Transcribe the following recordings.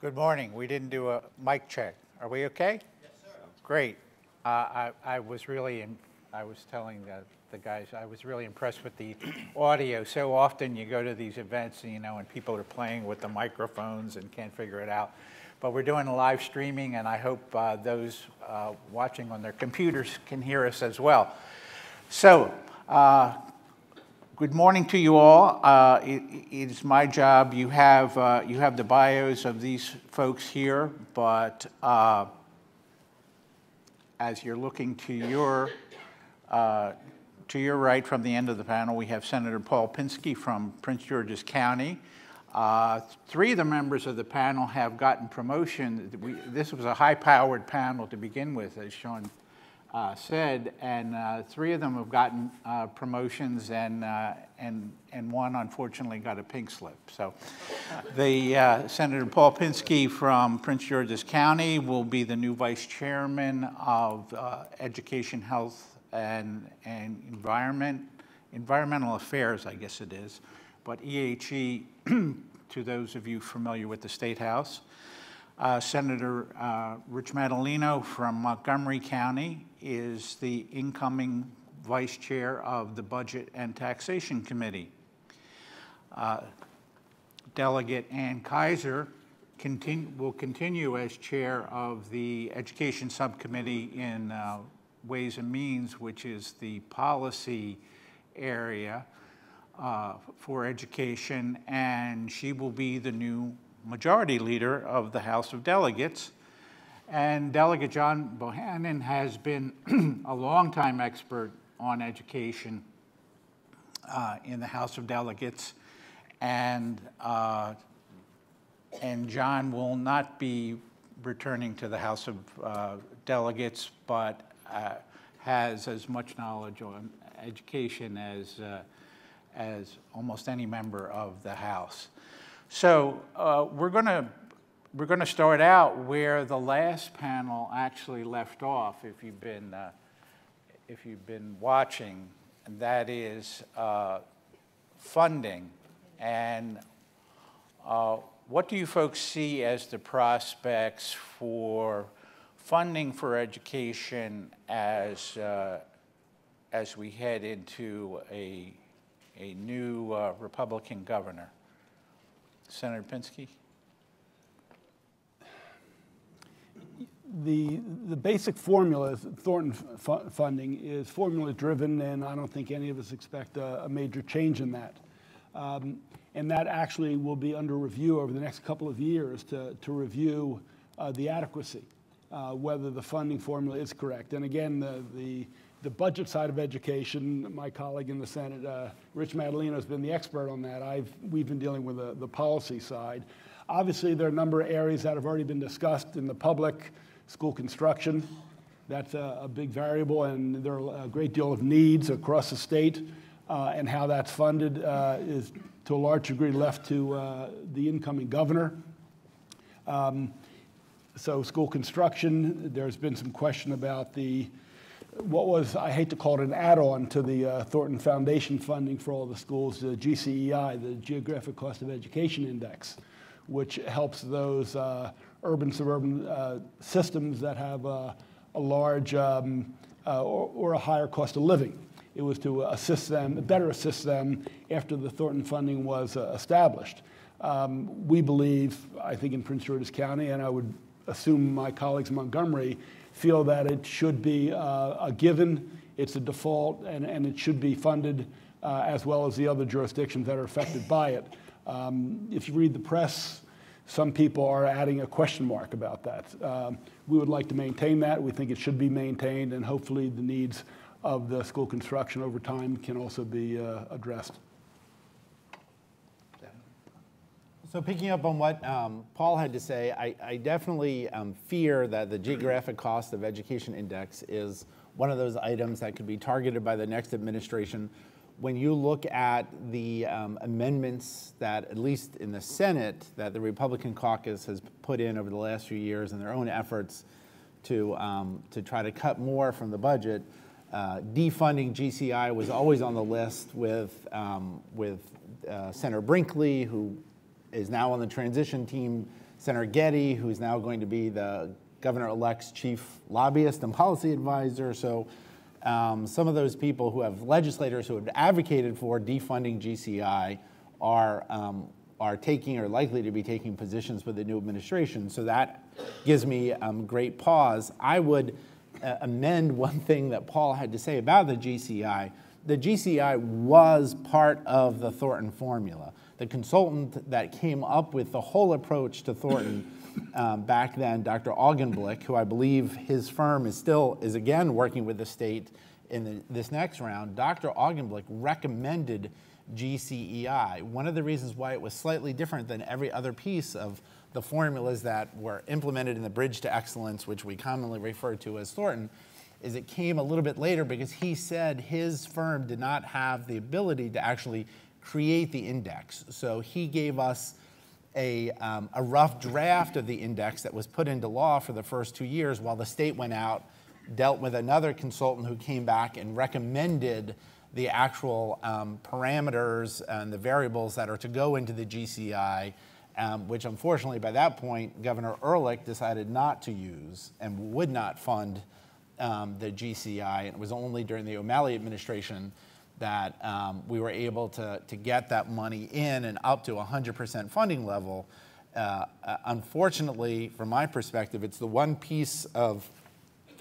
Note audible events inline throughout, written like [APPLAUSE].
Good morning. We didn't do a mic check. Are we okay? Yes, sir. Great. Uh, I, I was really, in, I was telling the, the guys, I was really impressed with the audio. So often you go to these events, and, you know, and people are playing with the microphones and can't figure it out. But we're doing live streaming, and I hope uh, those uh, watching on their computers can hear us as well. So, uh, Good morning to you all. Uh, it, it is my job. You have, uh, you have the bios of these folks here, but uh, as you're looking to your, uh, to your right from the end of the panel, we have Senator Paul Pinsky from Prince George's County. Uh, three of the members of the panel have gotten promotion. We, this was a high-powered panel to begin with, as Sean uh, said, and uh, three of them have gotten uh, promotions, and uh, and and one unfortunately got a pink slip. So, the uh, Senator Paul Pinsky from Prince George's County will be the new vice chairman of uh, Education, Health, and and Environment, Environmental Affairs, I guess it is, but EHE. [CLEARS THROAT] to those of you familiar with the State House. Uh, Senator uh, Rich Madaleno from Montgomery County is the incoming vice chair of the Budget and Taxation Committee. Uh, Delegate Anne Kaiser continue, will continue as chair of the Education Subcommittee in uh, Ways and Means, which is the policy area uh, for education, and she will be the new majority leader of the House of Delegates. And Delegate John Bohanan has been [CLEARS THROAT] a longtime expert on education uh, in the House of Delegates. And, uh, and John will not be returning to the House of uh, Delegates, but uh, has as much knowledge on education as, uh, as almost any member of the House. So uh, we're going to we're going to start out where the last panel actually left off. If you've been uh, if you've been watching, and that is uh, funding and uh, what do you folks see as the prospects for funding for education as uh, as we head into a a new uh, Republican governor? Senator Pinsky? The, the basic formula, Thornton funding, is formula driven, and I don't think any of us expect a, a major change in that. Um, and that actually will be under review over the next couple of years to, to review uh, the adequacy, uh, whether the funding formula is correct. And again, the, the the budget side of education, my colleague in the Senate, uh, Rich Madaleno, has been the expert on that. I've, we've been dealing with the, the policy side. Obviously, there are a number of areas that have already been discussed in the public, school construction. That's a, a big variable, and there are a great deal of needs across the state, uh, and how that's funded uh, is to a large degree left to uh, the incoming governor. Um, so school construction, there's been some question about the what was, I hate to call it an add-on to the uh, Thornton Foundation funding for all the schools, the GCEI, the Geographic Cost of Education Index, which helps those uh, urban suburban uh, systems that have a large um, uh, or, or, a higher cost of living. It was to assist them, better assist them after the Thornton funding was uh, established. Um, we believe, I think in Prince George's County, and I would assume my colleagues in Montgomery feel that it should be uh, a given, it's a default, and, and it should be funded uh, as well as the other jurisdictions that are affected by it. Um, if you read the press, some people are adding a question mark about that. Um, we would like to maintain that. We think it should be maintained, and hopefully the needs of the school construction over time can also be uh, addressed. So picking up on what um, Paul had to say, I, I definitely um, fear that the geographic cost of education index is one of those items that could be targeted by the next administration. When you look at the um, amendments that, at least in the Senate, that the Republican caucus has put in over the last few years in their own efforts to, um, to try to cut more from the budget, uh, defunding GCI was always on the list with, um, with uh, Senator Brinkley, who is now on the transition team Senator Getty, who's now going to be the governor-elect's chief lobbyist and policy advisor. So um, some of those people who have legislators who have advocated for defunding GCI are um, are taking or likely to be taking positions with the new administration. So that gives me um, great pause. I would uh, amend [LAUGHS] one thing that Paul had to say about the GCI. The GCI was part of the Thornton formula. The consultant that came up with the whole approach to Thornton um, back then, Dr. Augenblick, who I believe his firm is still is again working with the state in the, this next round. Dr. Augenblick recommended GCEI. One of the reasons why it was slightly different than every other piece of the formulas that were implemented in the Bridge to Excellence, which we commonly refer to as Thornton, is it came a little bit later because he said his firm did not have the ability to actually create the index. So he gave us a, um, a rough draft of the index that was put into law for the first two years while the state went out, dealt with another consultant who came back and recommended the actual um, parameters and the variables that are to go into the GCI, um, which unfortunately by that point, Governor Ehrlich decided not to use and would not fund um, the GCI. And it was only during the O'Malley administration that um, we were able to, to get that money in and up to 100% funding level. Uh, uh, unfortunately, from my perspective, it's the one piece of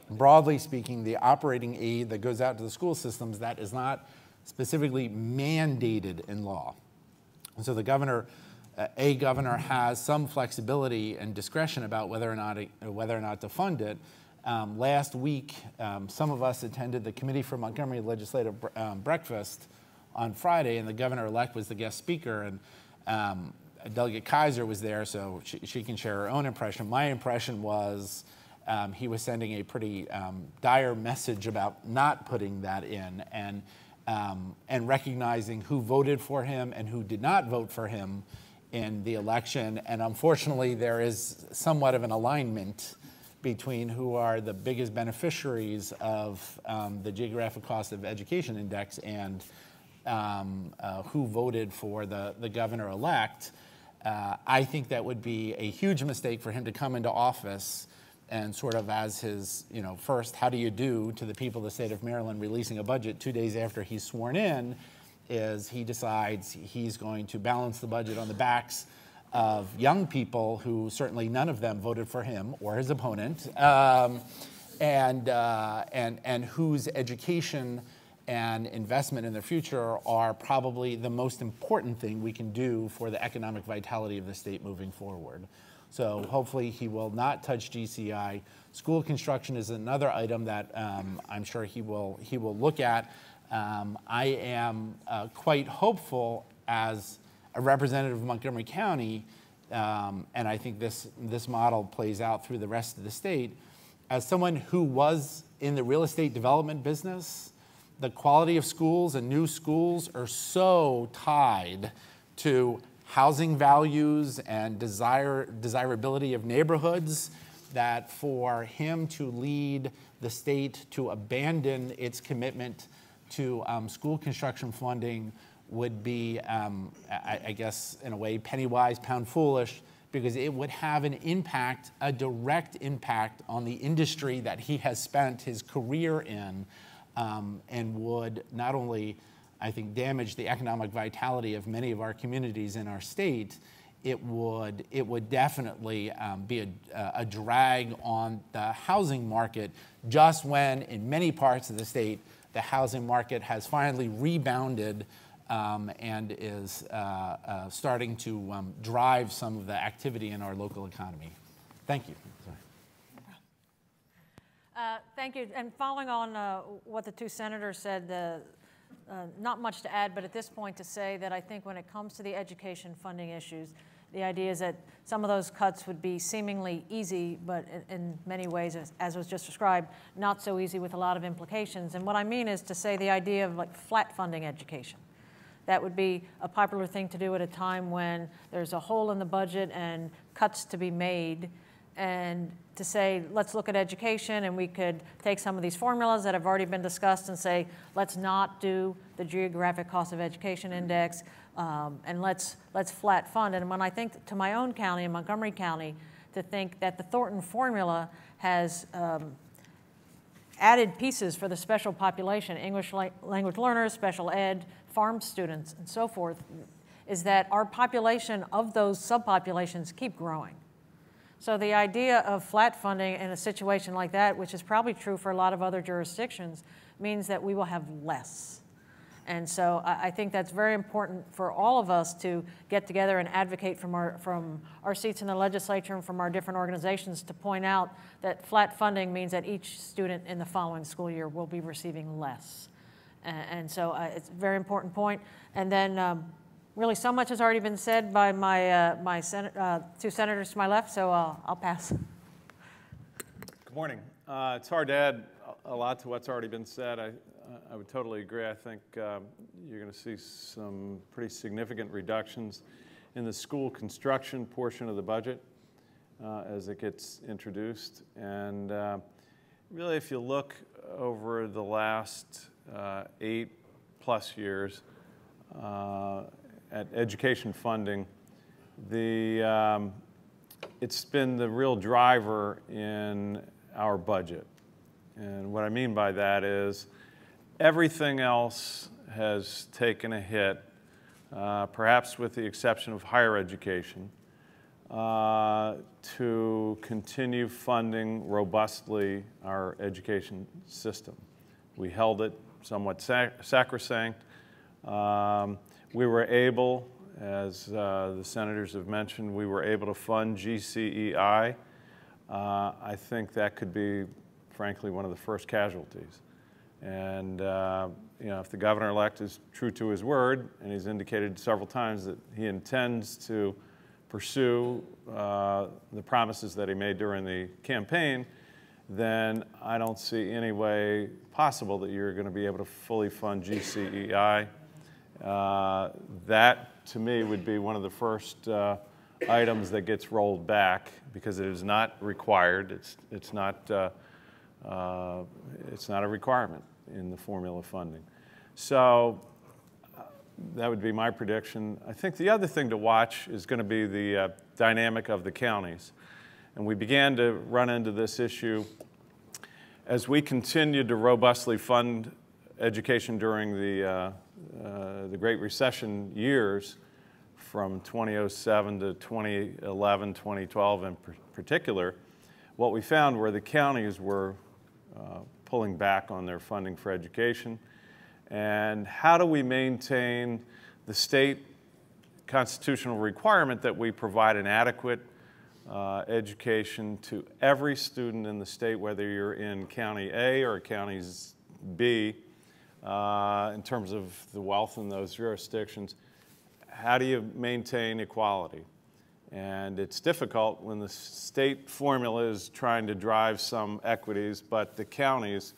broadly speaking, the operating aid that goes out to the school systems that is not specifically mandated in law. And so the governor, uh, a governor has some flexibility and discretion about whether or not, it, whether or not to fund it. Um, last week, um, some of us attended the Committee for Montgomery Legislative um, Breakfast on Friday, and the governor-elect was the guest speaker. And um, Delegate Kaiser was there, so she, she can share her own impression. My impression was um, he was sending a pretty um, dire message about not putting that in and, and recognizing who voted for him and who did not vote for him in the election. And unfortunately, there is somewhat of an alignment between who are the biggest beneficiaries of um, the geographic cost of education index and um, uh, who voted for the, the governor elect. Uh, I think that would be a huge mistake for him to come into office and sort of as his, you know, first, how do you do to the people of the state of Maryland releasing a budget two days after he's sworn in, is he decides he's going to balance the budget on the backs of young people who certainly none of them voted for him or his opponent, um, and, uh, and, and whose education and investment in their future are probably the most important thing we can do for the economic vitality of the state moving forward. So hopefully he will not touch GCI. School construction is another item that um, I'm sure he will, he will look at. Um, I am uh, quite hopeful as a representative of Montgomery County, um, and I think this, this model plays out through the rest of the state. As someone who was in the real estate development business, the quality of schools and new schools are so tied to housing values and desire, desirability of neighborhoods, that for him to lead the state to abandon its commitment to um, school construction funding would be, um, I, I, guess, in a way, penny wise, pound foolish, because it would have an impact, a direct impact on the industry that he has spent his career in, um, and would not only I think, damage the economic vitality of many of our communities in our state, it would, it would definitely um, be a, a drag on the housing market. Just when, in many parts of the state, the housing market has finally rebounded um, and is uh, uh, starting to um, drive some of the activity in our local economy. Thank you. Uh, thank you. And following on uh, what the two senators said, uh, not much to add, but at this point to say that I think when it comes to the education funding issues, the idea is that some of those cuts would be seemingly easy, but in, in many ways, as, as, was just described, not so easy with a lot of implications. And what I mean is to say the idea of like flat funding education. That would be a popular thing to do at a time when there's a hole in the budget and cuts to be made and to say, let's look at education, and we could take some of these formulas that have already been discussed and say, let's not do the geographic cost of education index, um, and let's, let's flat fund. And when I think to my own county, in Montgomery County, to think that the Thornton formula has um, added pieces for the special population, English language learners, special ed, farm students, and so forth, is that our population of those subpopulations keep growing. So the idea of flat funding in a situation like that, which is probably true for a lot of other jurisdictions, means that we will have less. And so I, I think that's very important for all of us to get together and advocate from our, from our seats in the legislature and from our different organizations to point out that flat funding means that each student in the following school year will be receiving less. And, and so uh, it's a very important point. And then um, really so much has already been said by my, uh, my sen- uh, two senators to my left, so uh, I'll pass. Good morning. Uh, It's hard to add a lot to what's already been said. I, I would totally agree. I think um, you're going to see some pretty significant reductions in the school construction portion of the budget uh, as it gets introduced. And uh, really, if you look over the last uh, eight plus years uh, at education funding, the, um, it's been the real driver in our budget. And what I mean by that is everything else has taken a hit, uh, perhaps with the exception of higher education, uh, to continue funding robustly our education system. We held it somewhat sac- sacrosanct. Um, we were able, as uh, the senators have mentioned, we were able to fund GCEI. Uh, I think that could be, frankly, one of the first casualties. And uh, you know, if the governor-elect is true to his word, and he's indicated several times that he intends to pursue uh, the promises that he made during the campaign, then I don't see any way possible that you're going to be able to fully fund GCEI. Uh, that, to me, would be one of the first uh, items that gets rolled back because it is not required. It's, it's, not, uh, it's not a requirement in the formula funding. So uh, that would be my prediction. I think the other thing to watch is going to be the uh, dynamic of the counties. And we began to run into this issue as we continued to robustly fund education during the, uh, uh, the Great Recession years from 2007 to 2011, 2012 in particular, what we found were the counties were uh, pulling back on their funding for education. And how do we maintain the state constitutional requirement that we provide an adequate uh, education to every student in the state, whether you're in County A or County B, uh, in terms of the wealth in those jurisdictions? How do you maintain equality? And it's difficult when the state formula is trying to drive some equities, but the counties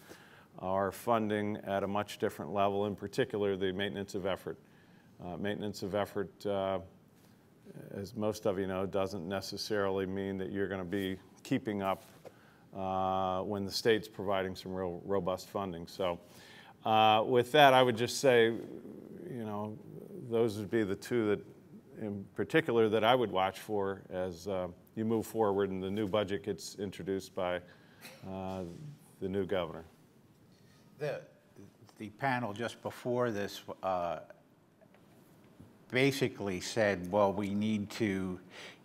are funding at a much different level, in particular the maintenance of effort. Uh, maintenance of effort, uh, as most of you know, doesn't necessarily mean that you're going to be keeping up uh, when the state's providing some real robust funding. So, uh, with that, I would just say, you know, those would be the two that in particular that I would watch for as uh, you move forward and the new budget gets introduced by uh, the new governor. The, the panel just before this uh, basically said, well, we need to,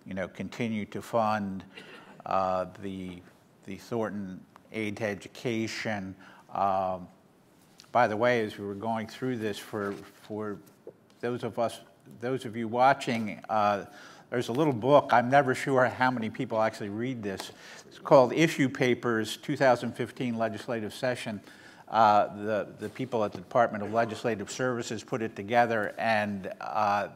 you know, continue to fund uh, the, the Thornton aid to education. Um, by the way, as we were going through this for, for those of us, those of you watching, uh, there's a little book. I'm never sure how many people actually read this. It's called Issue Papers 2015 Legislative Session. Uh, the, the people at the Department of Legislative Services put it together, and uh,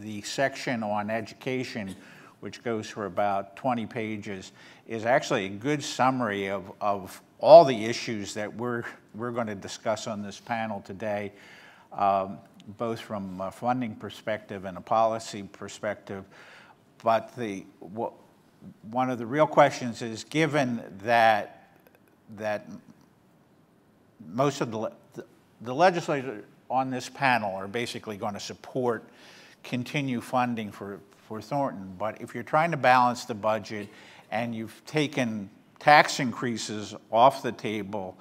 the section on education, which goes for about 20 pages, is actually a good summary of, of all the issues that we're, we're going to discuss on this panel today, um, both from a funding perspective and a policy perspective. But the, one of the real questions is, given that, that most of the, the legislators on this panel are basically going to support continue funding for, for Thornton, but if you're trying to balance the budget and you've taken tax increases off the table,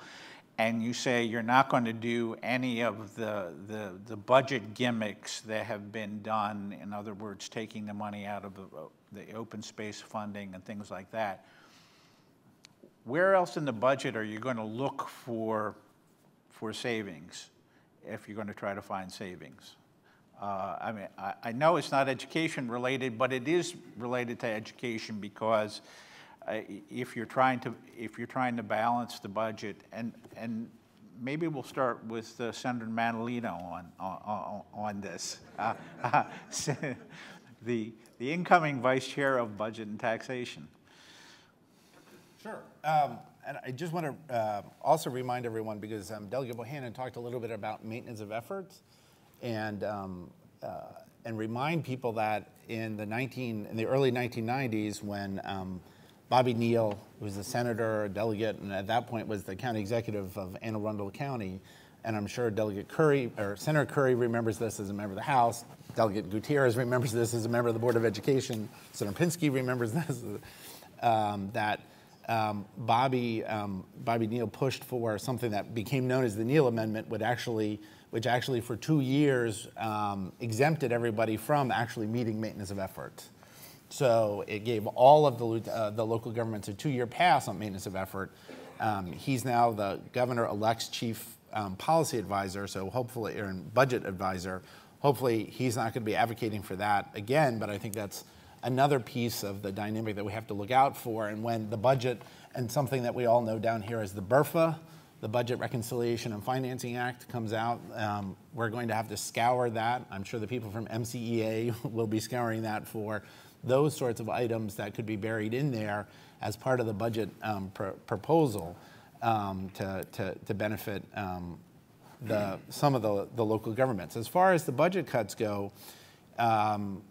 and you say you're not going to do any of the, the, the budget gimmicks that have been done, in other words, taking the money out of the, the open space funding and things like that, where else in the budget are you going to look for, for savings if you're going to try to find savings? Uh, I mean, I, I know it's not education related, but it is related to education because if you're trying to, if you're trying to balance the budget, and, and maybe we'll start with uh, Senator Madaleno on, on, on- on this. Uh, [LAUGHS] The, the incoming vice chair of budget and taxation. Sure. Um, And I just want to uh, also remind everyone, because um, Delegate Bohanan talked a little bit about maintenance of efforts, and, um, uh, and remind people that in the 19, in the early 1990s, when um, Bobby Neall who was the senator, delegate, and at that point was the county executive of Anne Arundel County, and I'm sure Delegate Currie, or Senator Currie remembers this as a member of the House, Delegate Gutierrez remembers this as a member of the Board of Education, Senator Pinsky remembers [LAUGHS] this, um, that um, Bobby, um, Bobby Neall pushed for something that became known as the Neall Amendment, would actually, which actually for two years um, exempted everybody from actually meeting maintenance of effort. So it gave all of the, uh, the local governments a two-year pass on maintenance of effort. Um, he's now the governor-elect's chief um, policy advisor, so hopefully, or budget advisor. Hopefully, he's not going to be advocating for that again, but I think that's another piece of the dynamic that we have to look out for. And when the budget, and something that we all know down here is the BRFA, the Budget Reconciliation and Financing Act comes out, um, we're going to have to scour that. I'm sure the people from MCEA [LAUGHS] will be scouring that for those sorts of items that could be buried in there as part of the budget um, pr- proposal um, to, to, to benefit um, the, some of the, the local governments. As far as the budget cuts go, um,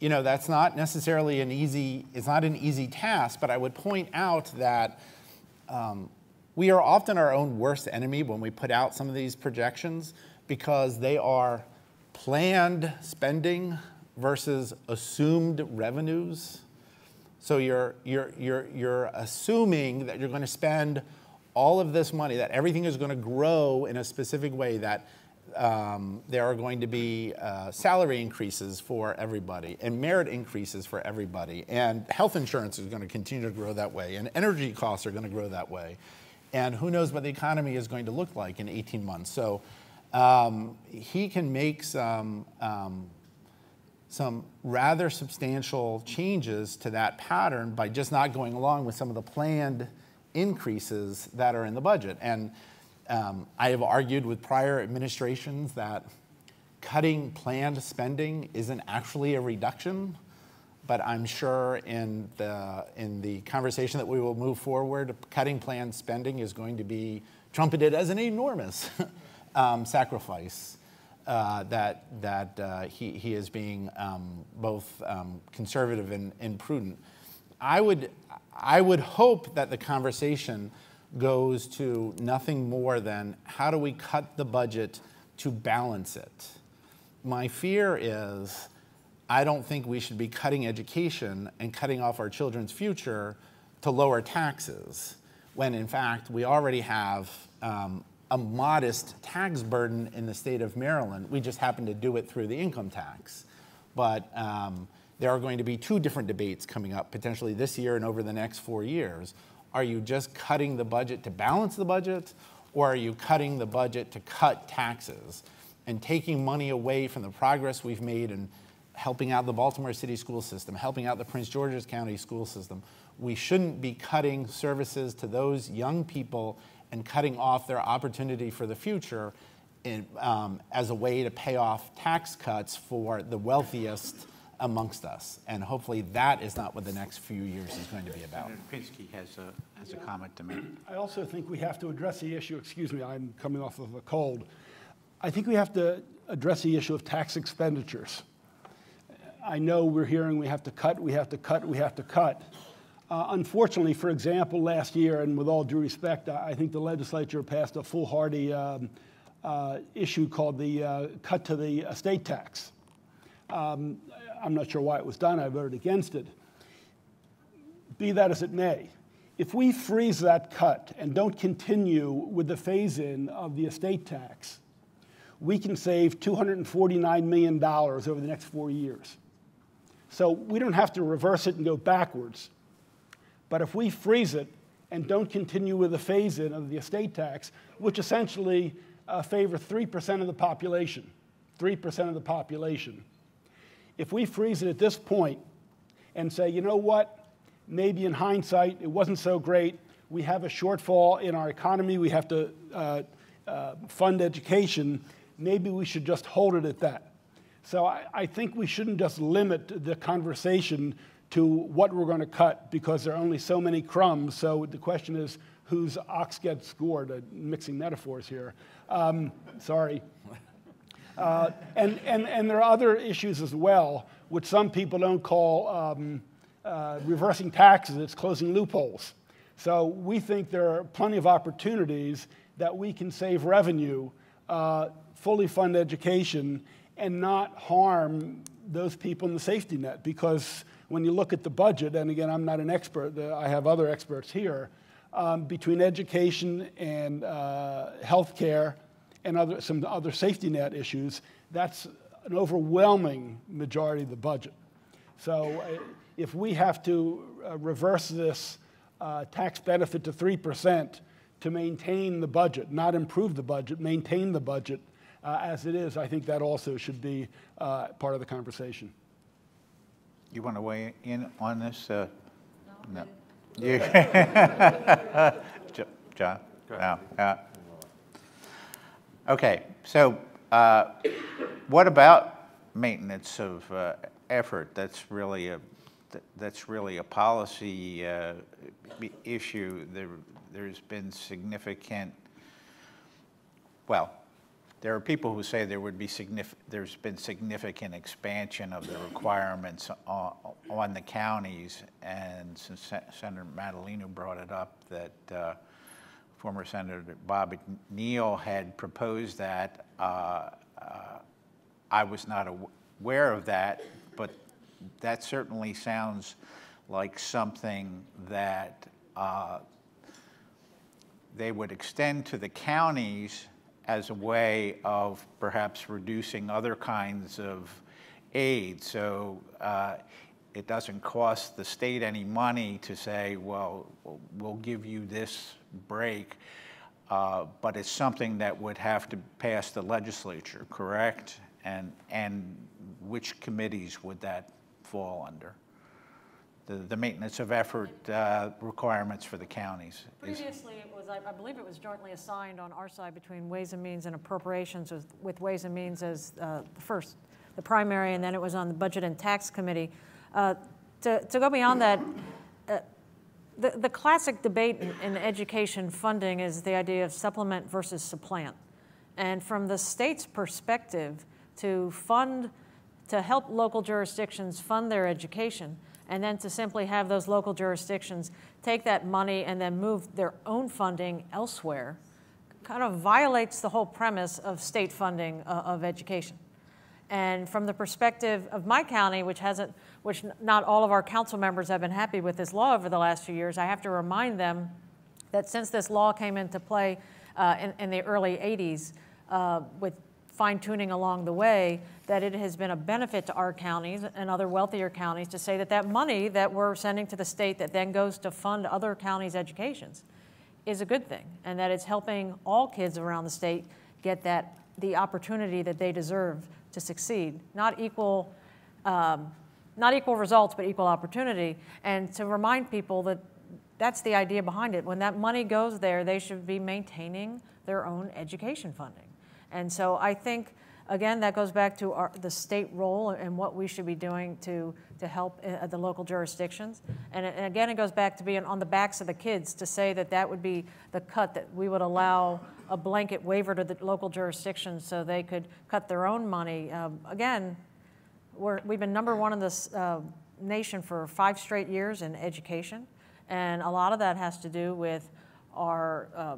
you know, that's not necessarily an easy, it's not an easy task, but I would point out that um, we are often our own worst enemy when we put out some of these projections because they are planned spending versus assumed revenues. So you're, you're, you're, you're assuming that you're going to spend all of this money, that everything is going to grow in a specific way, that um, there are going to be uh, salary increases for everybody and merit increases for everybody, and health insurance is going to continue to grow that way, and energy costs are going to grow that way. And who knows what the economy is going to look like in 18 months. So um, he can make some um, some rather substantial changes to that pattern by just not going along with some of the planned increases that are in the budget. And um, I have argued with prior administrations that cutting planned spending isn't actually a reduction, but I'm sure in the, in the conversation that we will move forward, cutting planned spending is going to be trumpeted as an enormous [LAUGHS] um, sacrifice uh, that, that uh, he, he is being um, both um, conservative and, and prudent. I would, I would hope that the conversation goes to nothing more than how do we cut the budget to balance it? My fear is I don't think we should be cutting education and cutting off our children's future to lower taxes, when in fact we already have um, a modest tax burden in the state of Maryland. We just happen to do it through the income tax. But um, there are going to be two different debates coming up potentially this year and over the next four years. Are you just cutting the budget to balance the budget, or are you cutting the budget to cut taxes and taking money away from the progress we've made in helping out the Baltimore City school system, helping out the Prince George's County school system? We shouldn't be cutting services to those young people and cutting off their opportunity for the future in, um, as a way to pay off tax cuts for the wealthiest amongst us. And hopefully that is not what the next few years is going to be about. Senator Pinsky has a, has a comment to make. I also think we have to address the issue, excuse me, I'm coming off of a cold. I think we have to address the issue of tax expenditures. I know we're hearing we have to cut, we have to cut, we have to cut. Uh, unfortunately, for example, last year, and with all due respect, I I think the legislature passed a foolhardy um, uh, issue called the uh, cut to the estate tax. Um, I'm not sure why it was done. I voted against it. Be that as it may, if we freeze that cut and don't continue with the phase in of the estate tax, we can save $249 million over the next four years. So we don't have to reverse it and go backwards. But if we freeze it and don't continue with the phase in of the estate tax, which essentially uh, favor 3% of the population, 3% of the population, if we freeze it at this point and say, you know what, maybe in hindsight it wasn't so great, we have a shortfall in our economy, we have to uh, uh, fund education, maybe we should just hold it at that. So I, I think we shouldn't just limit the conversation to what we're going to cut because there are only so many crumbs. So the question is, whose ox gets scored? Uh, mixing metaphors here. Um, sorry. Uh, and, and, and there are other issues as well, which some people don't call um, uh, reversing taxes, it's closing loopholes. So we think there are plenty of opportunities that we can save revenue, uh, fully fund education, and not harm those people in the safety net. Because when you look at the budget, and again, I'm not an expert, uh, I have other experts here, um, between education and uh, healthcare and other, some other safety net issues, that's an overwhelming majority of the budget. So uh, if we have to uh, reverse this uh, tax benefit to 3% to maintain the budget, not improve the budget, maintain the budget uh, as it is, I think that also should be uh, part of the conversation. You want to weigh in on this? Uh, No. You- [LAUGHS] Jo- John? No, yeah. Okay, so uh, what about maintenance of uh, effort? That's really a, that's really a policy uh, issue. There, there's been significant, well, there are people who say there would be there's been significant expansion of the requirements on, on the counties. And since Sen- Senator Madaleno brought it up, that uh, former Senator Bob Neall had proposed that, uh, uh, I was not aware of that, but that certainly sounds like something that uh, they would extend to the counties as a way of perhaps reducing other kinds of aid. So uh, it doesn't cost the state any money to say, well, we'll give you this break, uh, but it's something that would have to pass the legislature, correct? And, and which committees would that fall under? The, the maintenance of effort uh, requirements for the counties. Previously, it was, I I believe it was jointly assigned on our side between Ways and Means and Appropriations with- with Ways and Means as uh, the first, the primary, and then it was on the Budget and Tax Committee. Uh, To to go beyond that, uh, the the classic debate in- in education funding is the idea of supplement versus supplant. And from the state's perspective, to fund, to help local jurisdictions fund their education, and then to simply have those local jurisdictions take that money and then move their own funding elsewhere, kind of violates the whole premise of state funding uh, of education. And from the perspective of my county, which hasn't, which not all of our council members have been happy with this law over the last few years, I have to remind them that since this law came into play uh, in, in the early 80s, uh, with fine tuning along the way, that it has been a benefit to our counties and other wealthier counties to say that that money that we're sending to the state that then goes to fund other counties' educations is a good thing, and that it's helping all kids around the state get that the opportunity that they deserve to succeed, not equal. Um, not equal results, but equal opportunity, and to remind people that that's the idea behind it. When that money goes there, they should be maintaining their own education funding. And so I think, again, that goes back to our, the state role and what we should be doing to, to help uh, the local jurisdictions. And, and again, it goes back to being on the backs of the kids to say that that would be the cut, that we would allow a blanket waiver to the local jurisdictions so they could cut their own money. Um, again, we're, we've been number one in this uh, nation for five straight years in education. And a lot of that has to do with our uh,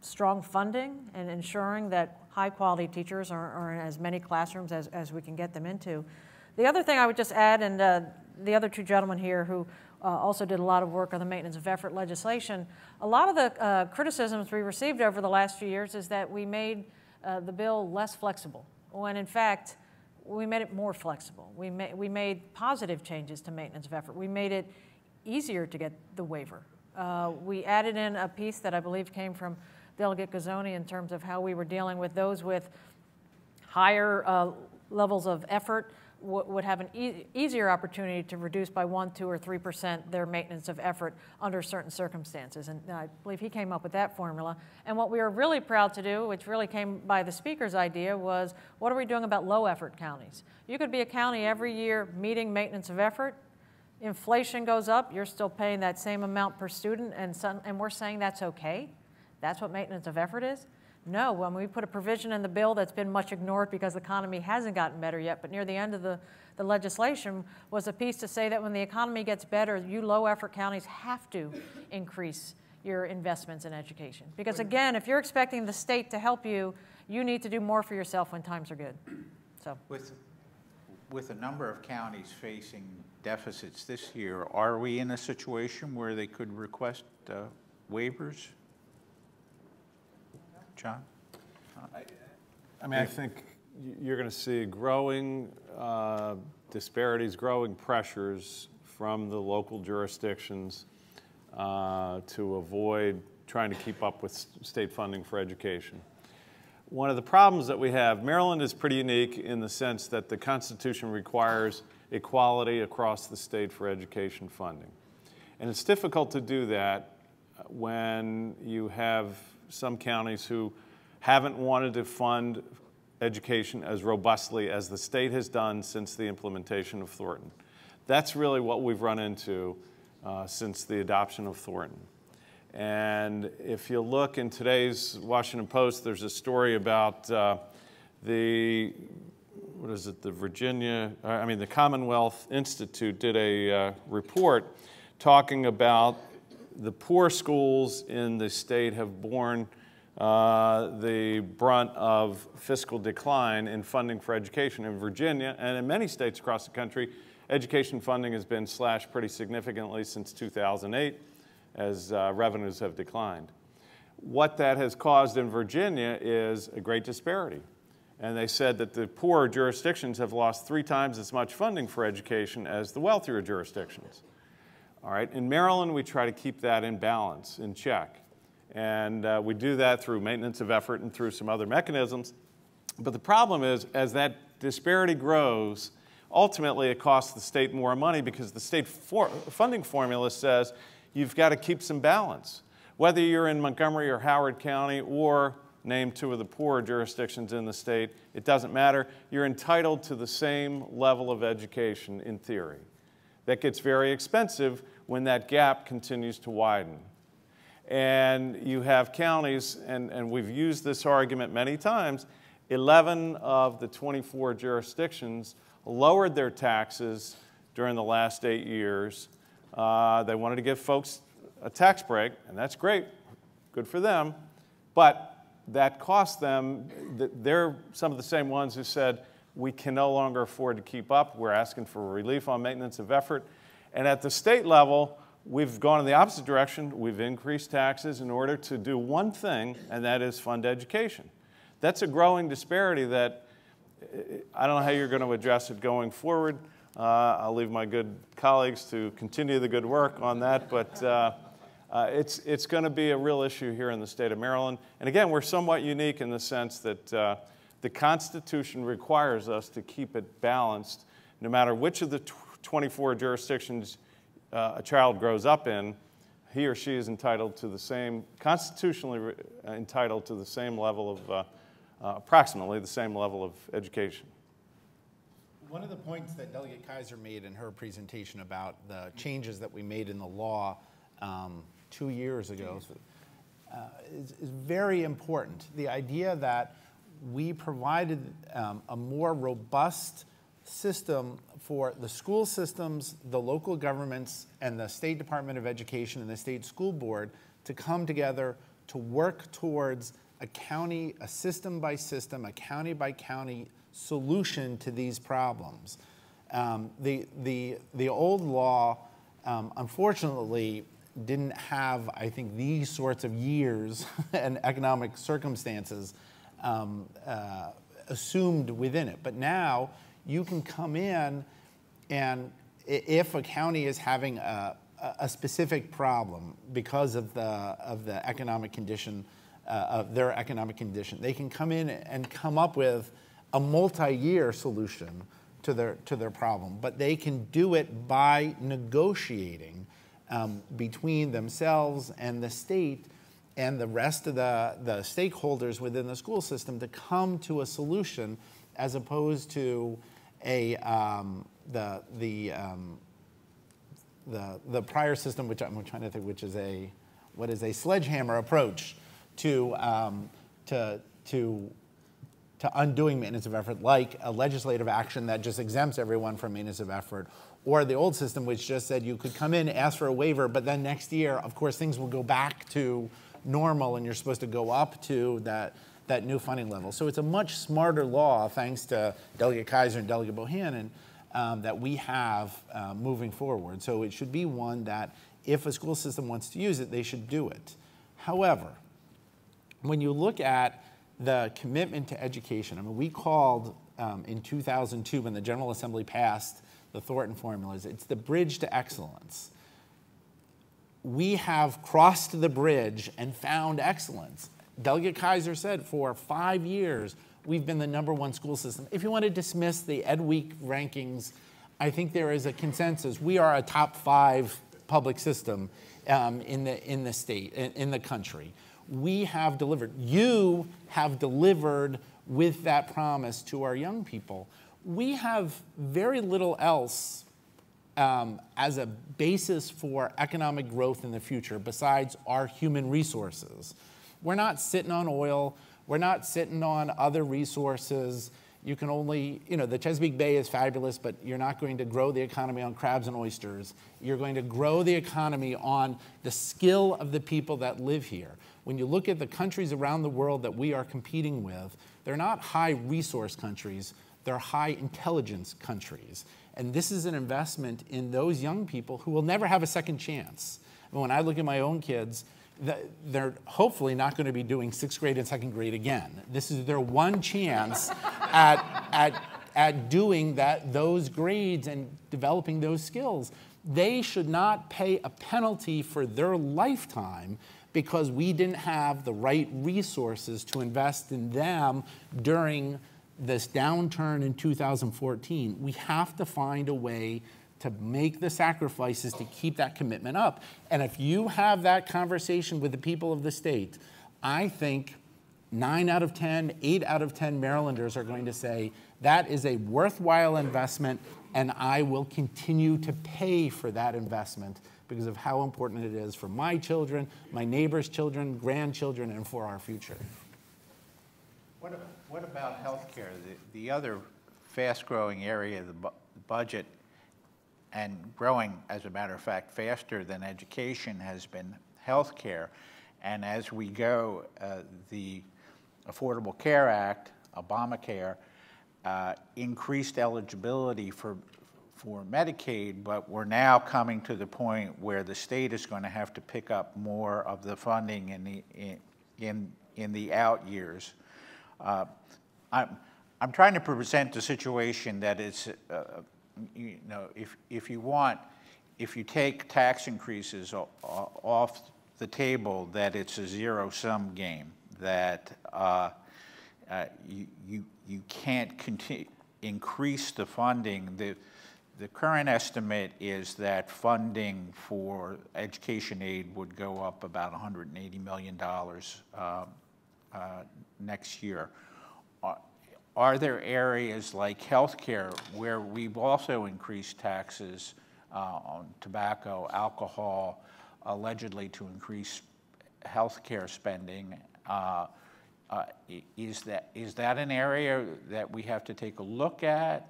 strong funding and ensuring that high-quality teachers are, are in as many classrooms as, as we can get them into. The other thing I would just add, and uh, the other two gentlemen here who uh, also did a lot of work on the maintenance of effort legislation, a lot of the uh, criticisms we received over the last few years is that we made uh, the bill less flexible, when in fact, we made it more flexible. We, ma- we made positive changes to maintenance of effort. We made it easier to get the waiver. Uh, we added in a piece that I believe came from Delegate Guzzone in terms of how we were dealing with those with higher uh, levels of effort would have an e- easier opportunity to reduce by 1, 2, or 3 percent their maintenance of effort under certain circumstances. And I believe he came up with that formula. And what we are really proud to do, which really came by the speaker's idea, was what are we doing about low effort counties? You could be a county every year meeting maintenance of effort. Inflation goes up, you're still paying that same amount per student, and, some, and we're saying that's okay? That's what maintenance of effort is? No, when we put a provision in the bill that's been much ignored because the economy hasn't gotten better yet, but near the end of the, the legislation was a piece to say that when the economy gets better, you low effort counties have to increase your investments in education. Because again, if you're expecting the state to help you, you need to do more for yourself when times are good. So. With, with a number of counties facing deficits this year, are we in a situation where they could request uh, waivers? John? I mean, I think you're going to see growing uh, disparities, growing pressures from the local jurisdictions uh, to avoid trying to keep up with state funding for education. One of the problems that we have, Maryland is pretty unique in the sense that the Constitution requires equality across the state for education funding. And it's difficult to do that when you have some counties who haven't wanted to fund education as robustly as the state has done since the implementation of Thornton. That's really what we've run into uh, since the adoption of Thornton. And if you look in today's Washington Post, there's a story about uh, the, what is it, the Virginia, I mean, the Commonwealth Institute did a uh, report talking about the poor schools in the state have borne uh, the brunt of fiscal decline in funding for education. In Virginia and in many states across the country, education funding has been slashed pretty significantly since 2008 as uh, revenues have declined. What that has caused in Virginia is a great disparity. And they said that the poorer jurisdictions have lost three times as much funding for education as the wealthier jurisdictions. All right, in Maryland, we try to keep that in balance, in check. And uh, we do that through maintenance of effort and through some other mechanisms. But the problem is, as that disparity grows, ultimately it costs the state more money because the state for funding formula says you've got to keep some balance. Whether you're in Montgomery or Howard County or name two of the poorer jurisdictions in the state, it doesn't matter. You're entitled to the same level of education in theory. That gets very expensive when that gap continues to widen. And you have counties, and, and we've used this argument many times, 11 of the 24 jurisdictions lowered their taxes during the last eight years. Uh, they wanted to give folks a tax break, and that's great, good for them. But that cost them, they're some of the same ones who said, we can no longer afford to keep up. We're asking for relief on maintenance of effort. And at the state level, we've gone in the opposite direction. We've increased taxes in order to do one thing, and that is fund education. That's a growing disparity that I don't know how you're going to address it going forward. Uh, I'll leave my good colleagues to continue the good work on that, but uh, uh, it's, it's going to be a real issue here in the state of Maryland. And again, we're somewhat unique in the sense that uh, the Constitution requires us to keep it balanced no matter which of the 24 jurisdictions uh, a child grows up in, he or she is entitled to the same, constitutionally re- entitled to the same level of, uh, uh, approximately the same level of education. One of the points that Delegate Kaiser made in her presentation about the changes that we made in the law um, two years ago uh, is, is very important. The idea that we provided um, a more robust system for the school systems, the local governments, and the State Department of Education and the state school board to come together to work towards a county, a system by system, a county by county solution to these problems. Um, the, the, the old law, um, unfortunately, didn't have, I think, these sorts of years [LAUGHS] and economic circumstances um, uh, assumed within it. But now you can come in and if a county is having a, a specific problem because of the, of the economic condition, uh, of their economic condition, they can come in and come up with a multi-year solution to their, to their problem. But they can do it by negotiating um, between themselves and the state and the rest of the, the stakeholders within the school system to come to a solution as opposed to a, um, the, the, um, the, the prior system, which I'm trying to think, which is a, what is a sledgehammer approach to, um, to, to, to undoing maintenance of effort, like a legislative action that just exempts everyone from maintenance of effort, or the old system, which just said you could come in, ask for a waiver, but then next year, of course, things will go back to normal and you're supposed to go up to that, that new funding level. So it's a much smarter law, thanks to Delegate Kaiser and Delegate Bohanan, um, that we have uh, moving forward. So it should be one that if a school system wants to use it, they should do it. However, when you look at the commitment to education, I mean, we called um, in 2002 when the General Assembly passed the Thornton formulas, it's the bridge to excellence. We have crossed the bridge and found excellence. Delegate Kaiser said for five years, we've been the number one school system. If you want to dismiss the Ed Week rankings, I think there is a consensus. We are a top five public system um, in, the, in the state, in, in the country. We have delivered. You have delivered with that promise to our young people. We have very little else um, as a basis for economic growth in the future besides our human resources. We're not sitting on oil. We're not sitting on other resources. You can only, you know, the Chesapeake Bay is fabulous, but you're not going to grow the economy on crabs and oysters. You're going to grow the economy on the skill of the people that live here. When you look at the countries around the world that we are competing with, they're not high resource countries, they're high intelligence countries. And this is an investment in those young people who will never have a second chance. When I look at my own kids, they're hopefully not going to be doing sixth grade and second grade again. This is their one chance [LAUGHS] at, at, at doing that, those grades and developing those skills. They should not pay a penalty for their lifetime because we didn't have the right resources to invest in them during this downturn in 2014. We have to find a way to make the sacrifices to keep that commitment up. And if you have that conversation with the people of the state, I think nine out of 10, eight out of 10 Marylanders are going to say, that is a worthwhile investment, and I will continue to pay for that investment because of how important it is for my children, my neighbors' children, grandchildren, and for our future. What about healthcare? The, the other fast-growing area of the bu budget and growing, as a matter of fact, faster than education has been healthcare. And as we go, uh, the Affordable Care Act, Obamacare, uh, increased eligibility for, for Medicaid, but we're now coming to the point where the state is going to have to pick up more of the funding in the, in, in, in the out years. Uh, I'm, I'm trying to present a situation that uh, you know, if, if you want, if you take tax increases off the table, that it's a zero-sum game, that uh, uh, you, you, you can't continue, increase the funding. The, the current estimate is that funding for education aid would go up about $180 million uh, uh, next year. Are there areas like healthcare where we've also increased taxes uh, on tobacco, alcohol, allegedly to increase healthcare spending? Uh, uh, is that is that an area that we have to take a look at?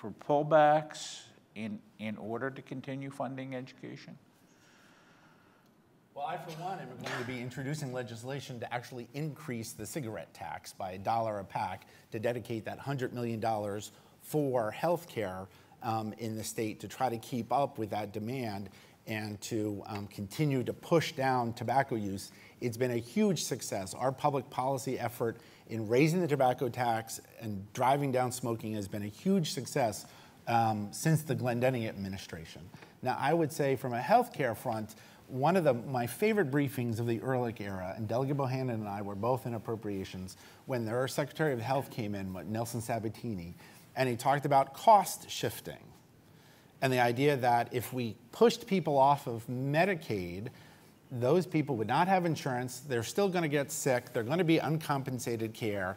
for pullbacks in, in order to continue funding education? Well, I, for one, am going to be introducing legislation to actually increase the cigarette tax by a dollar a pack to dedicate that $100 million for healthcare um, in the state to try to keep up with that demand and to um, continue to push down tobacco use. It's been a huge success. Our public policy effort in raising the tobacco tax and driving down smoking has been a huge success um, since the Glendening administration. Now, I would say from a healthcare front, one of the, my favorite briefings of the Ehrlich era, and Delegate Bohanan and I were both in appropriations, when their Secretary of Health came in, Nelson Sabatini, and he talked about cost shifting. And the idea that if we pushed people off of Medicaid, those people would not have insurance, they're still going to get sick, they're going to be uncompensated care,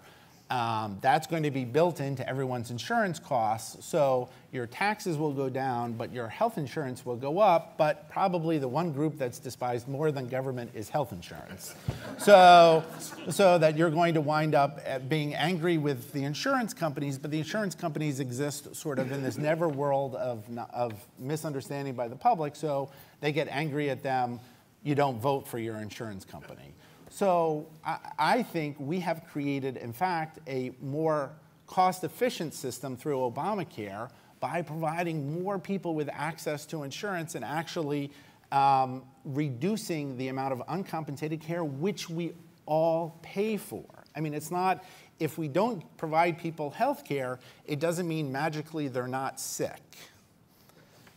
um, that's going to be built into everyone's insurance costs. So your taxes will go down, but your health insurance will go up. But probably the one group that's despised more than government is health insurance. so, so that you're going to wind up uh, being angry with the insurance companies, but the insurance companies exist sort of in this never world of, of misunderstanding by the public. So they get angry at them. You don't vote for your insurance company. So I, I think we have created, in fact, a more cost efficient system through Obamacare by providing more people with access to insurance and actually um, reducing the amount of uncompensated care, which we all pay for. I mean, it's not, if we don't provide people health care, it doesn't mean magically they're not sick.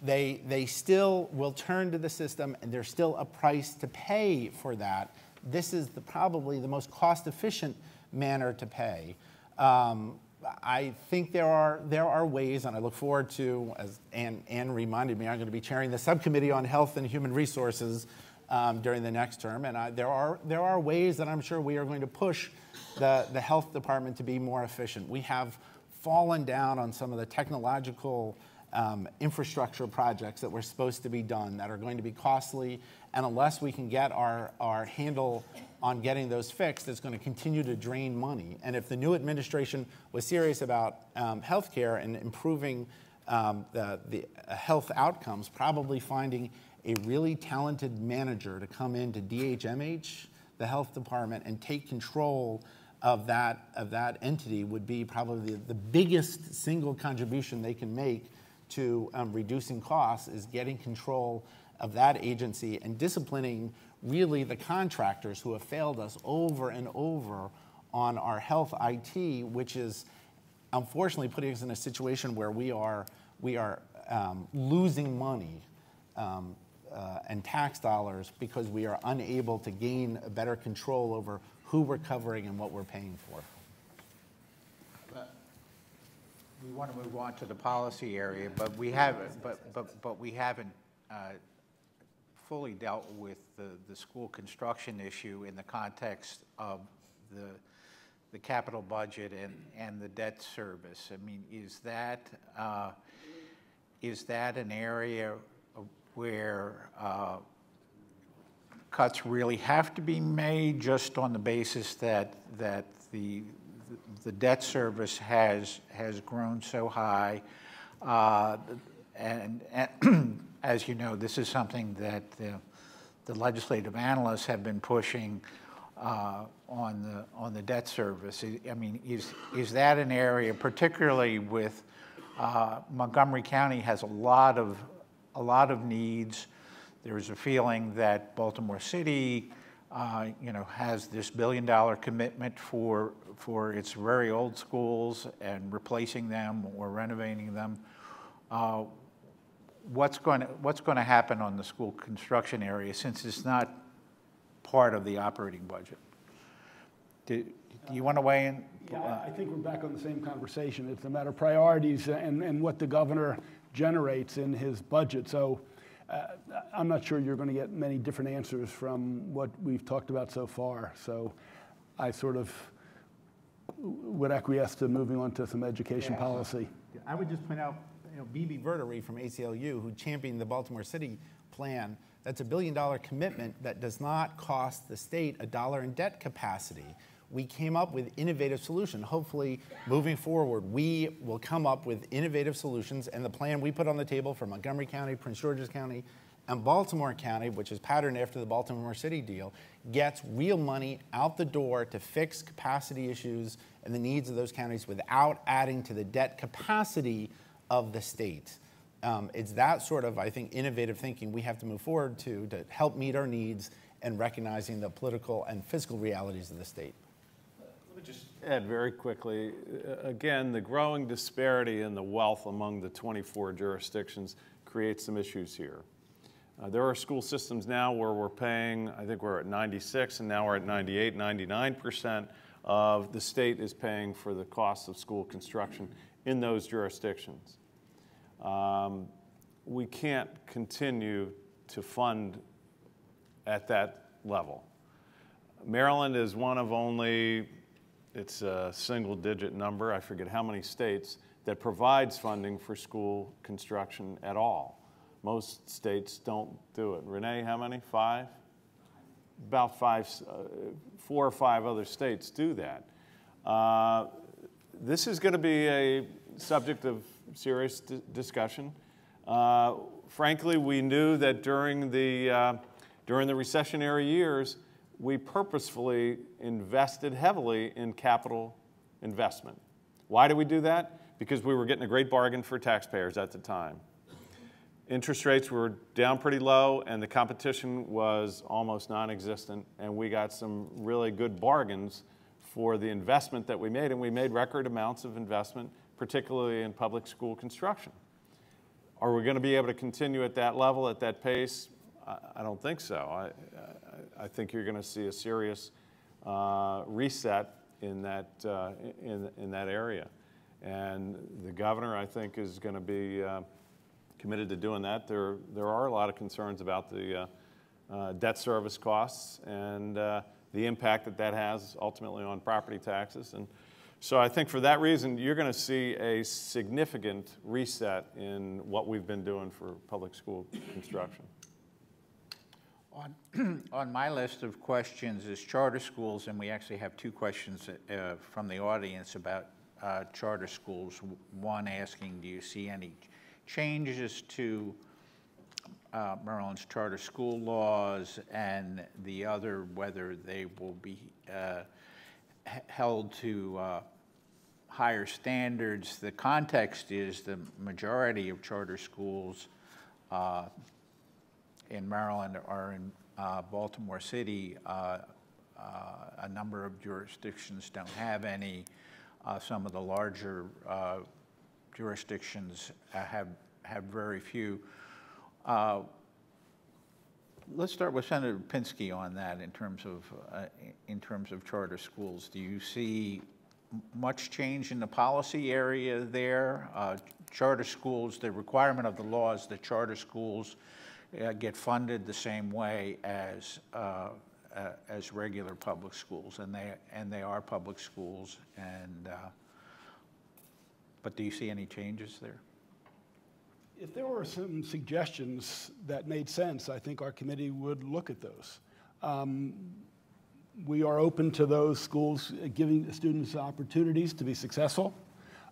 They, they still will turn to the system, and there's still a price to pay for that this is the, probably the most cost efficient manner to pay. Um, I think there are, there are ways, and I look forward to, as Anne, Ann reminded me, I'm going to be chairing the subcommittee on health and human resources um, during the next term. And I, there, are, there are ways that I'm sure we are going to push the, the health department to be more efficient. We have fallen down on some of the technological um, infrastructure projects that were supposed to be done that are going to be costly. And unless we can get our, our handle on getting those fixed, it's going to continue to drain money. And if the new administration was serious about um, healthcare and improving um, the, the health outcomes, probably finding a really talented manager to come into DHMH, the health department, and take control of that, of that entity would be probably the, the biggest single contribution they can make to um, reducing costs is getting control of that agency and disciplining really the contractors who have failed us over and over on our health IT, which is unfortunately putting us in a situation where we are, we are um, losing money um, uh, and tax dollars because we are unable to gain better control over who we're covering and what we're paying for. We want to move on to the policy area, but we haven't, but, but, but we haven't uh, fully dealt with the, the school construction issue in the context of the, the capital budget and, and the debt service. I mean, is that, uh, is that an area where uh, cuts really have to be made just on the basis that, that the, the debt service has, has grown so high. Uh, and, and [CLEARS THROAT] as you know, this is something that the, the legislative analysts have been pushing uh, on the on the debt service. I mean, is is that an area, particularly with uh, Montgomery County has a lot of a lot of needs. There's a feeling that Baltimore City uh, you know, has this billion dollar commitment for, for its very old schools and replacing them or renovating them. Uh, what's going to what's going to happen on the school construction area since it's not part of the operating budget? Do, do you want to weigh in? Yeah, I think we're back on the same conversation. It's a matter of priorities and, and what the governor generates in his budget. So uh, I'm not sure you're going to get many different answers from what we've talked about so far. So I sort of would acquiesce to moving on to some education yeah. policy. I would just point out, you know, Bebe Verdery from ACLU, who championed the Baltimore City plan, that's a billion dollar commitment that does not cost the state a dollar in debt capacity. we came up with innovative solution. Hopefully, moving forward, we will come up with innovative solutions. And the plan we put on the table for Montgomery County, Prince George's County, and Baltimore County, which is patterned after the Baltimore City deal, gets real money out the door to fix capacity issues and the needs of those counties without adding to the debt capacity of the state. Um, it's that sort of, I think, innovative thinking we have to move forward to to help meet our needs and recognizing the political and fiscal realities of the state. Let me just add very quickly, uh, again, the growing disparity in the wealth among the 24 jurisdictions creates some issues here. Uh, there are school systems now where we're paying, I think we're at 96, and now we're at 98, 99% of the state is paying for the cost of school construction in those jurisdictions. Um, we can't continue to fund at that level. Maryland is one of only, it's a single digit number, I forget how many states, that provides funding for school construction at all. Most states don't do it. Renee, how many? Five? About five, uh, four or five other states do that. Uh, this is going to be a subject of serious discussion. Uh, frankly, we knew that during the, uh, during the recessionary years, we purposefully invested heavily in capital investment. Why did we do that? Because we were getting a great bargain for taxpayers at the time. Interest rates were down pretty low, and the competition was almost non existent, and we got some really good bargains for the investment that we made, and we made record amounts of investment particularly in public school construction. Are we going to be able to continue at that level, at that pace? I, I don't think so. I, I, I think you're going to see a serious uh, reset in that, uh, in, in that area. And the governor, I think, is going to be uh, committed to doing that. There, there are a lot of concerns about the uh, uh, debt service costs and uh, the impact that that has ultimately on property taxes. And so I think for that reason, you're going to see a significant reset in what we've been doing for public school construction. On, [CLEARS THROAT] on my list of questions is charter schools, and we actually have two questions uh, from the audience about uh, charter schools. One asking, do you see any changes to uh, Maryland's charter school laws, and the other whether they will be uh, held to uh, higher standards. The context is the majority of charter schools uh, in Maryland are in uh, Baltimore City. Uh, a number of jurisdictions don't have any. Some of the larger jurisdictions have have very few. Let's start with Senator Pinsky on that in terms of, uh, in terms of charter schools. Do you see much change in the policy area there? Uh, charter schools, the requirement of the law is that charter schools uh, get funded the same way as, uh, uh, as regular public schools, and they, and they are public schools. And, uh, but do you see any changes there? If there were some suggestions that made sense, I think our committee would look at those. Um, we are open to those schools giving students opportunities to be successful.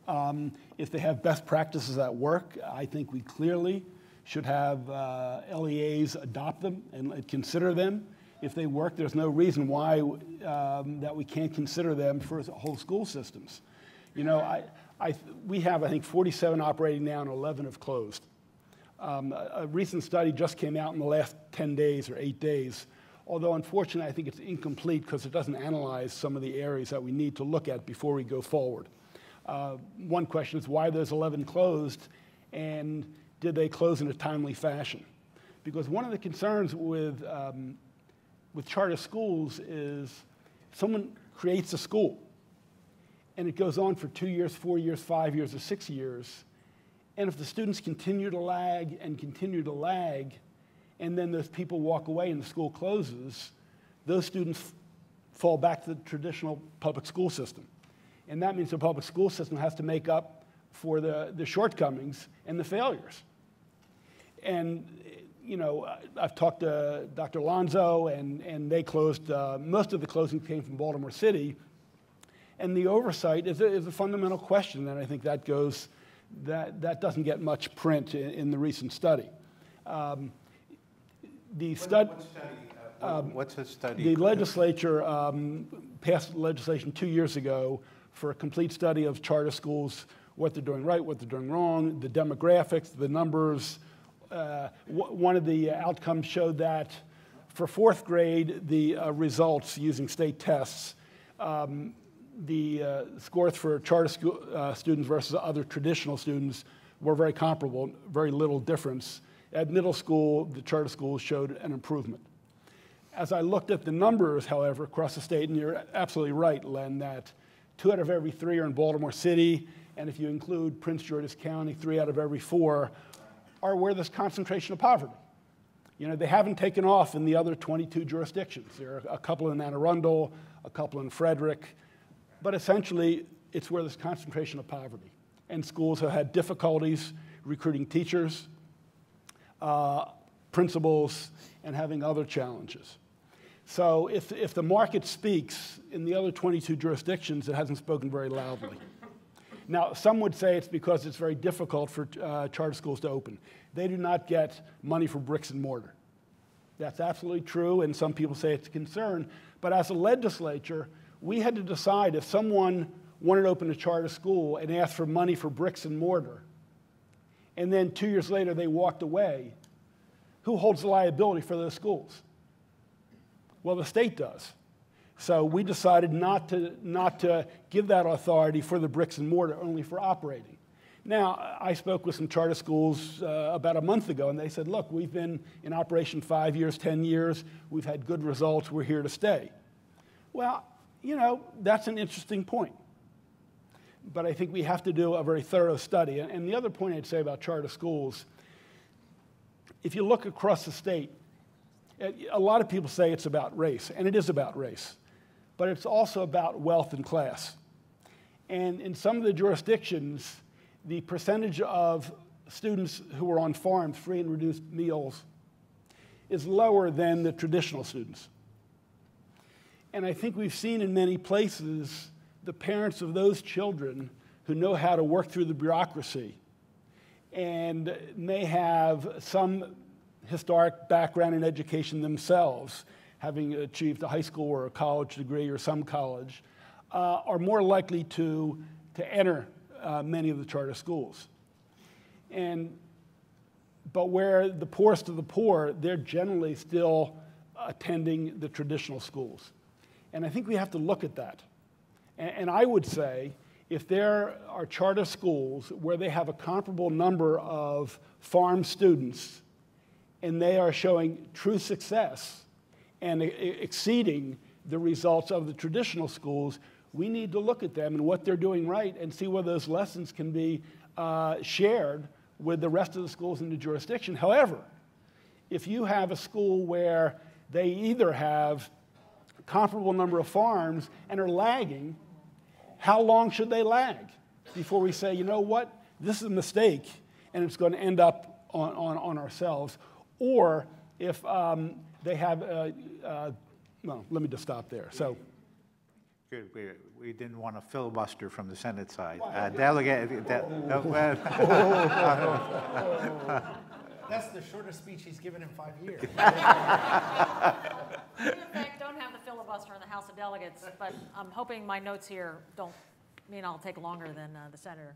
Um, if they have best practices at work, I think we clearly should have uh, LEAs adopt them and consider them. If they work, there's no reason why um, that we can't consider them for whole school systems. You know, I, I, we have, I think, 47 operating now and 11 have closed. Um, a, a, recent study just came out in the last 10 days or eight days, although unfortunately I think it's incomplete because it doesn't analyze some of the areas that we need to look at before we go forward. Uh, one question is why those 11 closed and did they close in a timely fashion? Because one of the concerns with, um, with charter schools is someone creates a school and it goes on for two years, four years, five years, or six years. And if the students continue to lag and continue to lag, and then those people walk away and the school closes, those students fall back to the traditional public school system. And that means the public school system has to make up for the, the shortcomings and the failures. And you know, I've talked to Dr. Alonso, and, and they closed, uh, most of the closings came from Baltimore City. And the oversight is a, is a fundamental question, and I think that goes, that, that doesn't get much print in, in the recent study. Um, the stud, What's the study? the legislature um, passed legislation two years ago for a complete study of charter schools, what they're doing right, what they're doing wrong, the demographics, the numbers. Uh, w- one of the outcomes showed that for fourth grade, the uh, results using state tests, um, the uh, scores for charter school uh, students versus other traditional students were very comparable, very little difference. At middle school, the charter schools showed an improvement. As I looked at the numbers, however, across the state, and you're absolutely right, Len, that two out of every three are in Baltimore City, and if you include Prince George's County, three out of every four are where there's concentration of poverty. You know, they haven't taken off in the other 22 jurisdictions. There are a couple in Anne Arundel, a couple in Frederick, but essentially, it's where there's concentration of poverty. And schools have had difficulties recruiting teachers, uh, principals, and having other challenges. So if, if the market speaks in the other 22 jurisdictions, it hasn't spoken very loudly. [LAUGHS] Now, some would say it's because it's very difficult for uh, charter schools to open. They do not get money for bricks and mortar. That's absolutely true, and some people say it's a concern. But as a legislature, we had to decide if someone wanted to open a charter school and asked for money for bricks and mortar, and then two years later they walked away, who holds the liability for those schools? Well, the state does. So we decided not to, not to give that authority for the bricks and mortar, only for operating. Now, I spoke with some charter schools uh, about a month ago, and they said, look, we've been in operation five years, 10 years, we've had good results, we're here to stay. Well, you know, that's an interesting point. But I think we have to do a very thorough study. And, the other point I'd say about charter schools, if you look across the state, eh, a lot of people say it's about race, and it is about race, but it's also about wealth and class. And in some of the jurisdictions, the percentage of students who are on FARMS, free and reduced meals, is lower than the traditional students. And I think we've seen in many places the parents of those children who know how to work through the bureaucracy and may have some historic background in education themselves, having achieved a high school or a college degree or some college, uh, are more likely to, to enter uh, many of the charter schools. And, but where the poorest of the poor, they're generally still attending the traditional schools. And I think we have to look at that. And, and I would say if there are charter schools where they have a comparable number of farm students and they are showing true success and exceeding the results of the traditional schools, we need to look at them and what they're doing right and see whether those lessons can be uh, shared with the rest of the schools in the jurisdiction. However, if you have a school where they either have comparable number of FARMS and are lagging, how long should they lag before we say, you know what, this is a mistake and it's going to end up on, on, on ourselves? Or if um, they have, uh, uh, well, let me just stop there. So. Good, we, we didn't want a filibuster from the Senate side. Uh, Delegate, de- well, [LAUGHS] [LAUGHS] That's the shortest speech he's given in five years. [LAUGHS] In fact, don't have the filibuster in the House of Delegates, but I'm hoping my notes here don't mean I'll take longer than uh, the senator.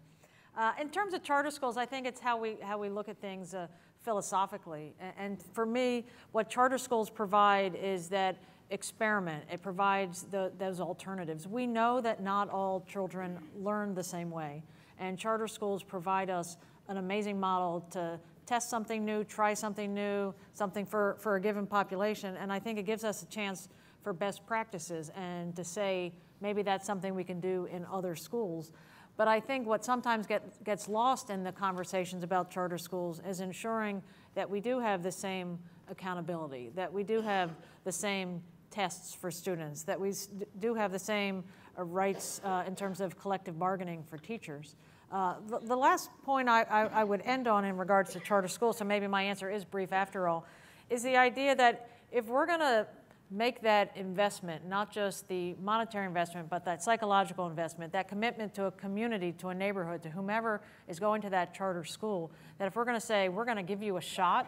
Uh, In terms of charter schools, I think it's how we, how we look at things uh, philosophically. A- And for me, what charter schools provide is that experiment. It provides the, those alternatives. We know that not all children learn the same way, and charter schools provide us an amazing model to test something new, try something new, something for, for a given population, and I think it gives us a chance for best practices and to say maybe that's something we can do in other schools. But I think what sometimes get, gets lost in the conversations about charter schools is ensuring that we do have the same accountability, that we do have the same tests for students, that we do have the same uh, rights uh, in terms of collective bargaining for teachers. Uh, The the last point I- I I would end on in regards to charter schools, so maybe my answer is brief after all, is the idea that if we're going to make that investment, not just the monetary investment, but that psychological investment, that commitment to a community, to a neighborhood, to whomever is going to that charter school, that if we're going to say, we're going to give you a shot,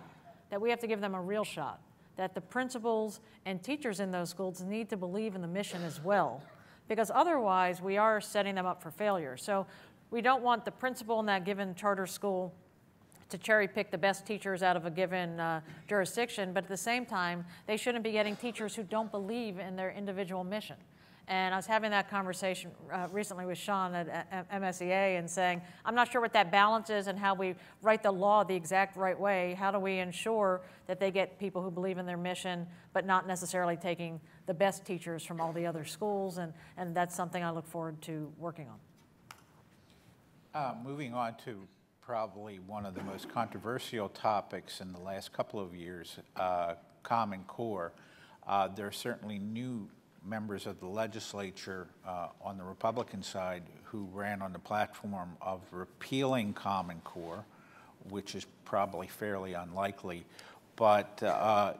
that we have to give them a real shot, that the principals and teachers in those schools need to believe in the mission as well, because otherwise we are setting them up for failure. So we don't want the principal in that given charter school to cherry pick the best teachers out of a given uh, jurisdiction, but at the same time, they shouldn't be getting teachers who don't believe in their individual mission. And I was having that conversation uh, recently with Sean at MSEA and saying, I'm not sure what that balance is and how we write the law the exact right way. How do we ensure that they get people who believe in their mission, but not necessarily taking the best teachers from all the other schools? And, and that's something I look forward to working on. Uh, Moving on to probably one of the most controversial topics in the last couple of years, uh, Common Core. Uh, There are certainly new members of the legislature uh, on the Republican side who ran on the platform of repealing Common Core, which is probably fairly unlikely. But uh,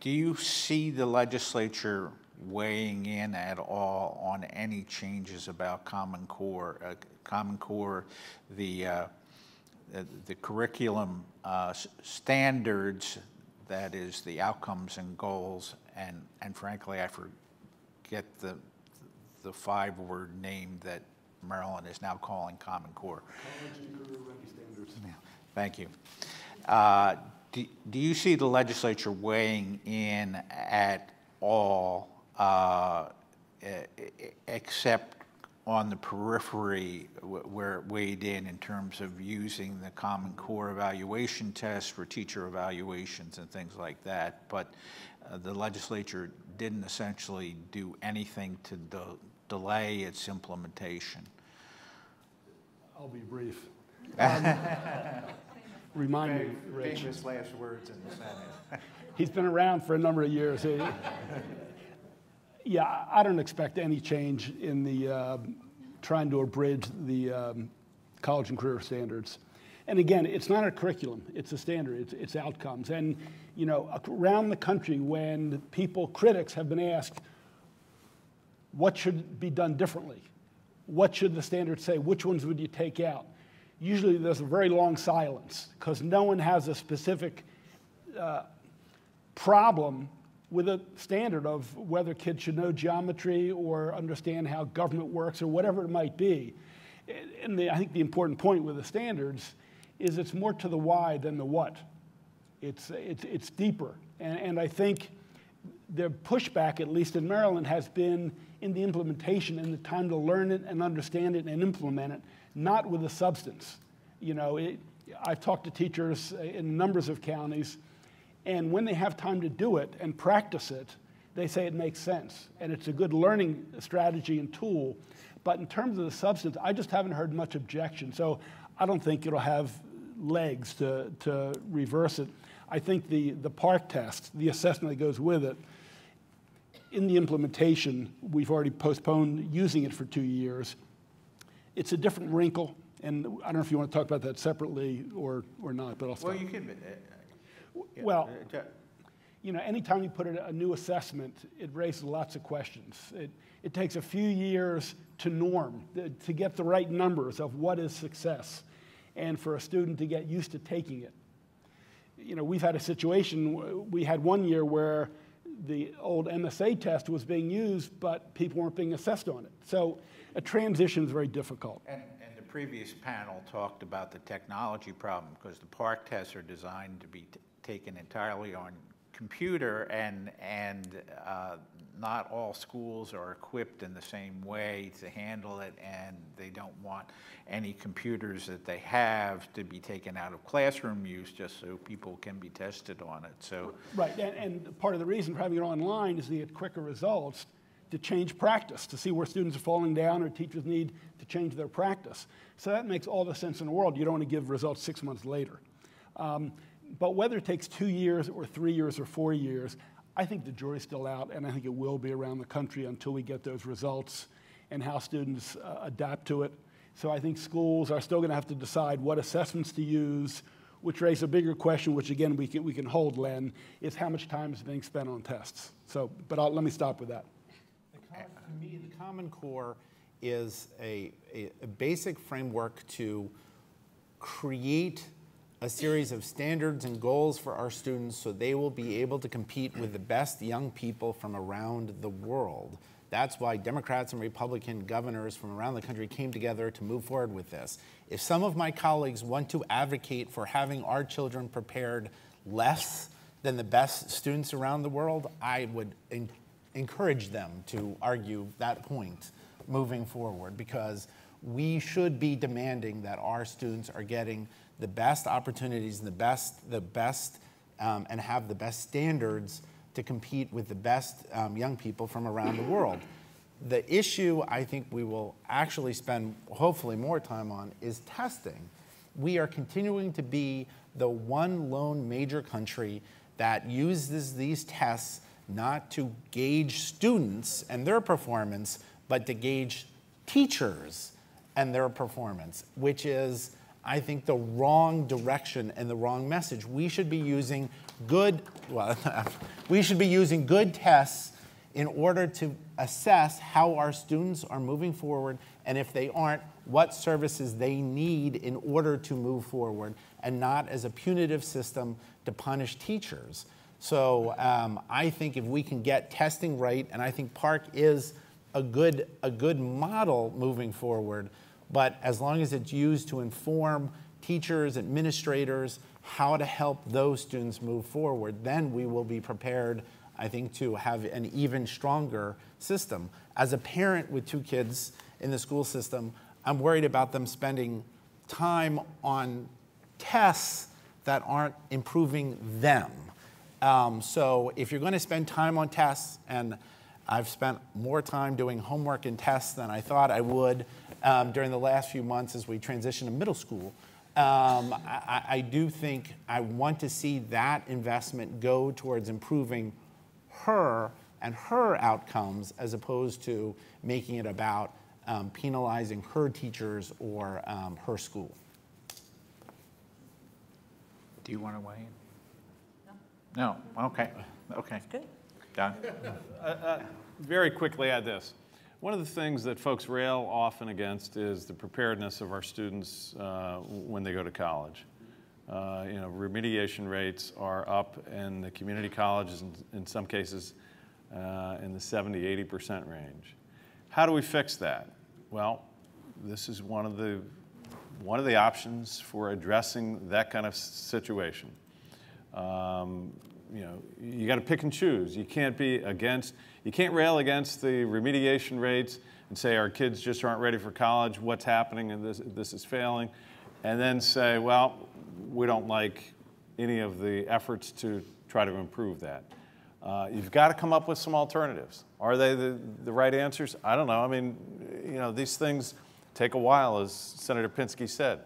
do you see the legislature weighing in at all on any changes about Common Core? Uh, Common Core, the, uh, the- the curriculum uh, standards, that is, the outcomes and goals, and, and frankly, I forget the, the five-word name that Maryland is now calling Common Core. Yeah, Thank you. Uh, Do do you see the legislature weighing in at all, uh, except on the periphery where it weighed in in terms of using the Common Core evaluation test for teacher evaluations and things like that? But uh, the legislature didn't essentially do anything to de- delay its implementation. I'll be brief. [LAUGHS] Um, Remind me, Rich. Famous last words in the Senate. He's been around for a number of years. [LAUGHS] Yeah, I don't expect any change in the, um, trying to abridge the um, college and career standards. And again, it's not a curriculum, it's a standard, it's, it's outcomes. And, you know, around the country, when people, critics have been asked, what should be done differently? What should the standards say? Which ones would you take out? Usually there's a very long silence because no one has a specific uh, problem with a standard of whether kids should know geometry or understand how government works or whatever it might be. And the, I think the important point with the standards is it's more to the why than the what. It's, it's, it's deeper. And, and I think the pushback, at least in Maryland, has been in the implementation and the time to learn it and understand it and implement it, not with the substance. You know, it, I've talked to teachers in numbers of counties, and when they have time to do it and practice it, they say it makes sense. And it's a good learning strategy and tool. But in terms of the substance, I just haven't heard much objection. So I don't think it'll have legs to, to reverse it. I think the, the PARCC test, the assessment that goes with it, in the implementation, we've already postponed using it for two years. It's a different wrinkle, and I don't know if you want to talk about that separately or, or not, but I'll stop. Well, you can, uh, Well, you know, anytime you put a, a new assessment, it raises lots of questions. It, it takes a few years to norm, to get the right numbers of what is success, and for a student to get used to taking it. You know, we've had a situation, w- we had one year where the old MSA test was being used, but people weren't being assessed on it. So a transition is very difficult. And, and the previous panel talked about the technology problem, because the PARCC tests are designed to be t- taken entirely on computer, and, and uh, not all schools are equipped in the same way to handle it, and they don't want any computers that they have to be taken out of classroom use, just so people can be tested on it, so. Right, and, and part of the reason for having it online is to get quicker results, to change practice, to see where students are falling down or teachers need to change their practice. So that makes all the sense in the world. You don't want to give results six months later. Um, but whether it takes two years or three years or four years, I think the jury's still out, and I think it will be around the country until we get those results and how students uh, adapt to it. So I think schools are still going to have to decide what assessments to use, which raises a bigger question, which again we can, we can hold, Len, is how much time is being spent on tests. So, but I'll, let me stop with that. To me, the Common Core is a, a, a basic framework to create a series of standards and goals for our students so they will be able to compete with the best young people from around the world. That's why Democrats and Republican governors from around the country came together to move forward with this. If some of my colleagues want to advocate for having our children prepared less than the best students around the world, I would en- encourage them to argue that point moving forward because we should be demanding that our students are getting the best opportunities and the best, the best, um, and have the best standards to compete with the best um, young people from around the world. The issue I think we will actually spend hopefully more time on is testing. We are continuing to be the one lone major country that uses these tests not to gauge students and their performance, but to gauge teachers and their performance, which is, I think, the wrong direction and the wrong message. We should be using good, well, [LAUGHS] we should be using good tests in order to assess how our students are moving forward and if they aren't, what services they need in order to move forward and not as a punitive system to punish teachers. So um, I think if we can get testing right, and I think PARCC is a good, a good model moving forward, but as long as it's used to inform teachers, administrators, how to help those students move forward, then we will be prepared, I think, to have an even stronger system. As a parent with two kids in the school system, I'm worried about them spending time on tests that aren't improving them. Um, so if you're going to spend time on tests, and I've spent more time doing homework and tests than I thought I would um, during the last few months as we transition to middle school. Um, I, I, do think I want to see that investment go towards improving her and her outcomes as opposed to making it about um, penalizing her teachers or um, her school. Do you want to weigh in? No? No? Okay, okay. Good. Don? very quickly add this. One of the things that folks rail often against is the preparedness of our students uh, when they go to college. Uh, you know, remediation rates are up in the community colleges in, in some cases uh, in the 70, 80% range. How do we fix that? Well, this is one of the, one of the options for addressing that kind of situation. Um, you know, you got to pick and choose. You can't be against, you can't rail against the remediation rates and say our kids just aren't ready for college, what's happening and this, this is failing, and then say, well, we don't like any of the efforts to try to improve that. Uh, you've got to come up with some alternatives. Are they the, the right answers? I don't know. I mean, you know, these things take a while, as Senator Pinsky said.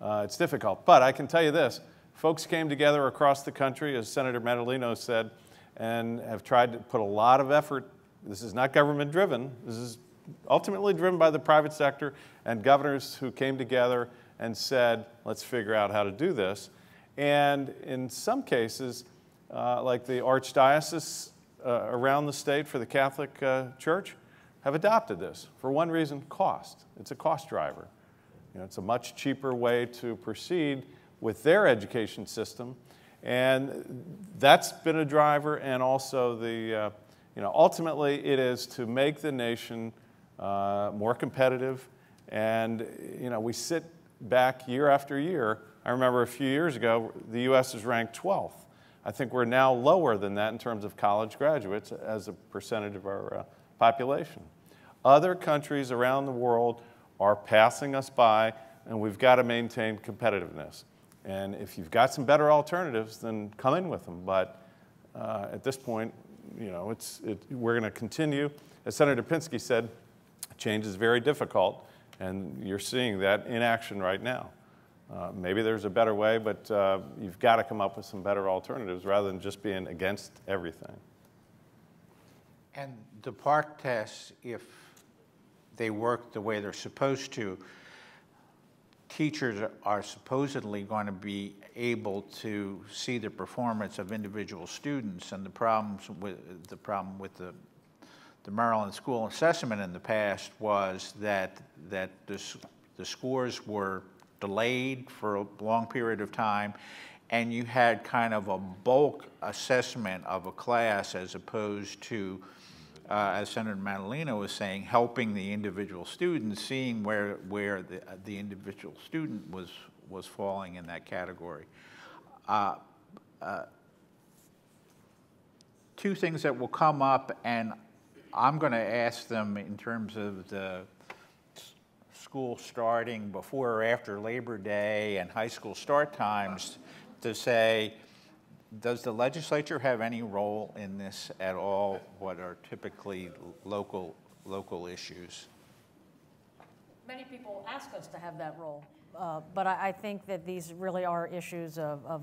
Uh, it's difficult. But I can tell you this folks came together across the country, as Senator Madaleno said, and have tried to put a lot of effort. This is not government driven. This is ultimately driven by the private sector and governors who came together and said, let's figure out how to do this. And in some cases, uh, like the archdiocese uh, around the state for the Catholic uh, Church, have adopted this for one reason cost. It's a cost driver. You know, it's a much cheaper way to proceed with their education system. And that's been a driver, and also the, uh, you know, ultimately it is to make the nation uh, more competitive. And, you know, we sit back year after year. I remember a few years ago, the U.S. is ranked 12th. I think we're now lower than that in terms of college graduates as a percentage of our uh, population. Other countries around the world are passing us by, and we've got to maintain competitiveness. And if you've got some better alternatives, then come in with them. But uh, at this point, you know, it's, it, we're going to continue. As Senator Pinsky said, change is very difficult, and you're seeing that in action right now. Uh, maybe there's a better way, but uh, you've got to come up with some better alternatives rather than just being against everything. And the PARCC tests, if they work the way they're supposed to, teachers are supposedly going to be able to see the performance of individual students, and the problems with, the problem with the, the Maryland school assessment in the past was that, that the, the scores were delayed for a long period of time, and you had kind of a bulk assessment of a class as opposed to, uh, as Senator Madaleno was saying, helping the individual student, seeing where, where the, uh, the individual student was, was falling in that category. Uh, uh, Two things that will come up, and I'm going to ask them in terms of the school starting before or after Labor Day and high school start times, to say, does the legislature have any role in this at all, what are typically local, local issues? Many people ask us to have that role, uh, but I, I think that these really are issues of, of,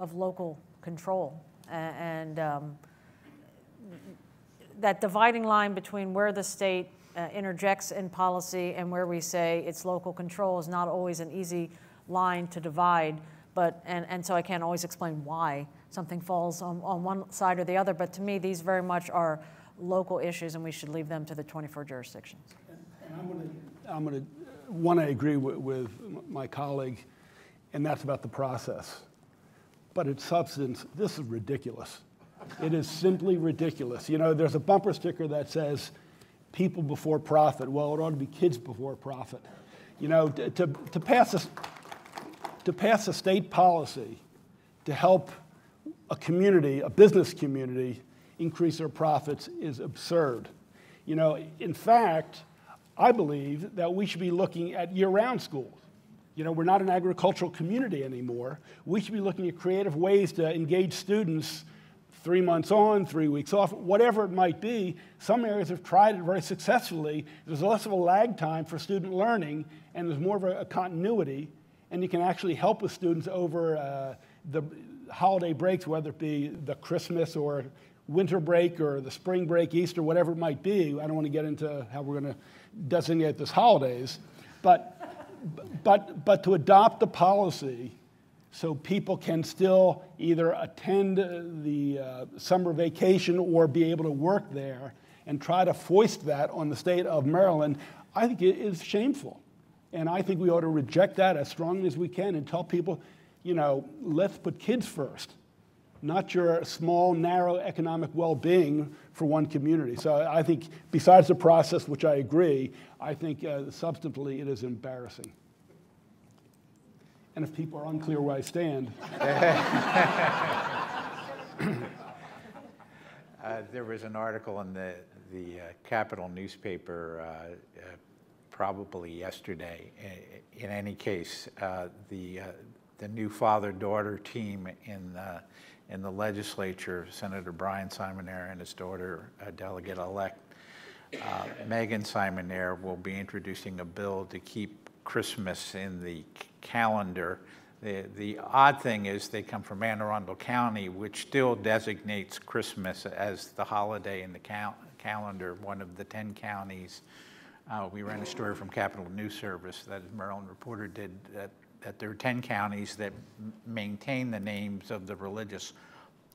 of local control. And um, that dividing line between where the state uh, interjects in policy and where we say it's local control is not always an easy line to divide. But, and, and so I can't always explain why something falls on, on one side or the other. But to me, these very much are local issues, and we should leave them to the 24 jurisdictions. I'm going to, I'm to, agree with, with my colleague, and that's about the process. But its substance, this is ridiculous. It is simply ridiculous. You know, there's a bumper sticker that says, people before profit. Well, it ought to be kids before profit. You know, to, to, to pass a, to pass a state policy to help a community, a business community, increase their profits is absurd. You know, in fact, I believe that we should be looking at year-round schools. You know, we're not an agricultural community anymore. We should be looking at creative ways to engage students three months on, three weeks off, whatever it might be. Some areas have tried it very successfully. There's less of a lag time for student learning, and there's more of a, a continuity, and you can actually help with students over uh, the holiday breaks, whether it be the Christmas or winter break or the spring break, Easter, whatever it might be. I don't want to get into how we're going to designate this holidays, but, but, but to adopt the policy so people can still either attend the uh, summer vacation or be able to work there and try to foist that on the state of Maryland, I think it is shameful. And I think we ought to reject that as strongly as we can and tell people, you know, let's put kids first, not your small, narrow economic well being for one community. So I think, besides the process, which I agree, I think uh, substantively it is embarrassing. And if people are unclear where I stand, [LAUGHS] Uh, There was an article in the, the uh, Capital newspaper uh, uh, probably yesterday. In any case, uh, the, uh, the new father-daughter team in, the- in the legislature, Senator Bryan Simonaire and his daughter uh, Delegate-elect uh, Meagan Simonaire will be introducing a bill to keep Christmas in the calendar. The, the odd thing is they come from Anne Arundel County, which still designates Christmas as the holiday in the cal- calendar, one of the 10 counties. Uh, we ran a story from Capital News Service that Maryland Reporter did that, that there are 10 counties that maintain the names of the religious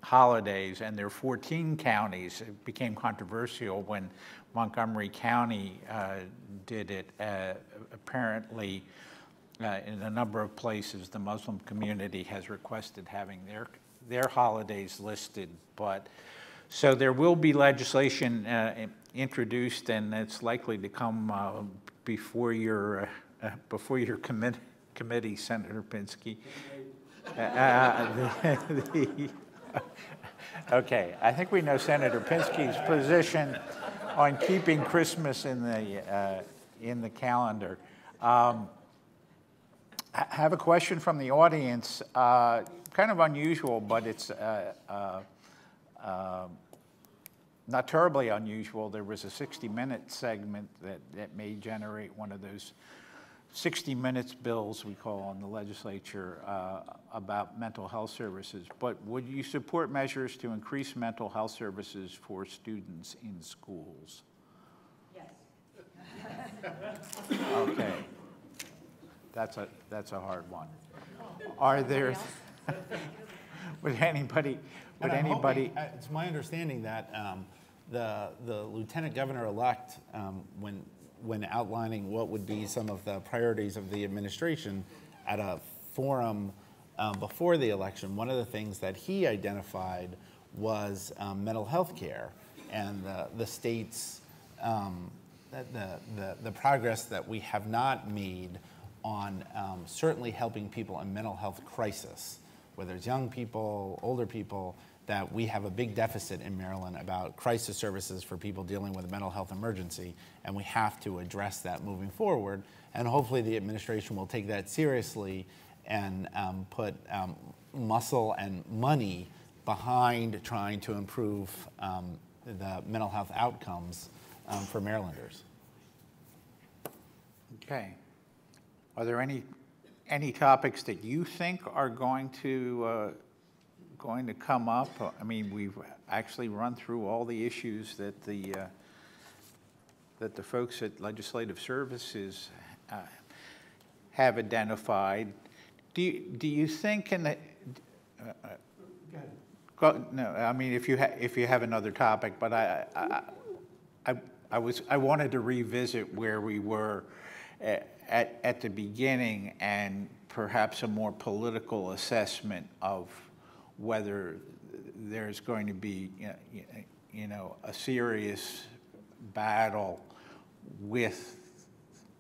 holidays, and there are 14 counties. It became controversial when Montgomery County uh, did it. Uh, Apparently, uh, in a number of places, the Muslim community has requested having their, their holidays listed, but, so there will be legislation uh, introduced, and it's likely to come uh, before your, uh, before your commit- committee, Senator Pinsky. [LAUGHS] Uh, uh, the- the- [LAUGHS] Okay, I think we know Senator Pinsky's position on keeping Christmas in the, uh, in the calendar. Um, I have a question from the audience, uh, kind of unusual, but it's uh, uh, uh, not terribly unusual. There was a 60-minute segment that, that may generate one of those 60 minutes bills we call in the legislature uh, about mental health services. But would you support measures to increase mental health services for students in schools? Yes. Okay. That's a, that's a hard one. Are there, [LAUGHS] would anybody, would anybody, hoping- uh, It's my understanding that um, the the lieutenant governor-elect, um, when, when outlining what would be some of the priorities of the administration at a forum um, before the election, one of the things that he identified was um, mental health care and the, the state's, um, the, the, the progress that we have not made on um, certainly helping people in mental health crisis, whether it's young people, older people, that we have a big deficit in Maryland about crisis services for people dealing with a mental health emergency, and we have to address that moving forward. And hopefully, the administration will take that seriously and um, put um, muscle and money behind trying to improve um, the mental health outcomes um, for Marylanders. okay. Are there any, any topics that you think are going to, uh, going to come up? I mean, we've actually run through all the issues that the, uh, that the folks at Legislative Services uh, have identified. Do you, do you think in the, uh, Go, no, I mean, if you ha, if you have another topic, but I, I, I, I was, I wanted to revisit where we were at, at the beginning and perhaps a more political assessment of whether there's going to be, you know, a serious battle with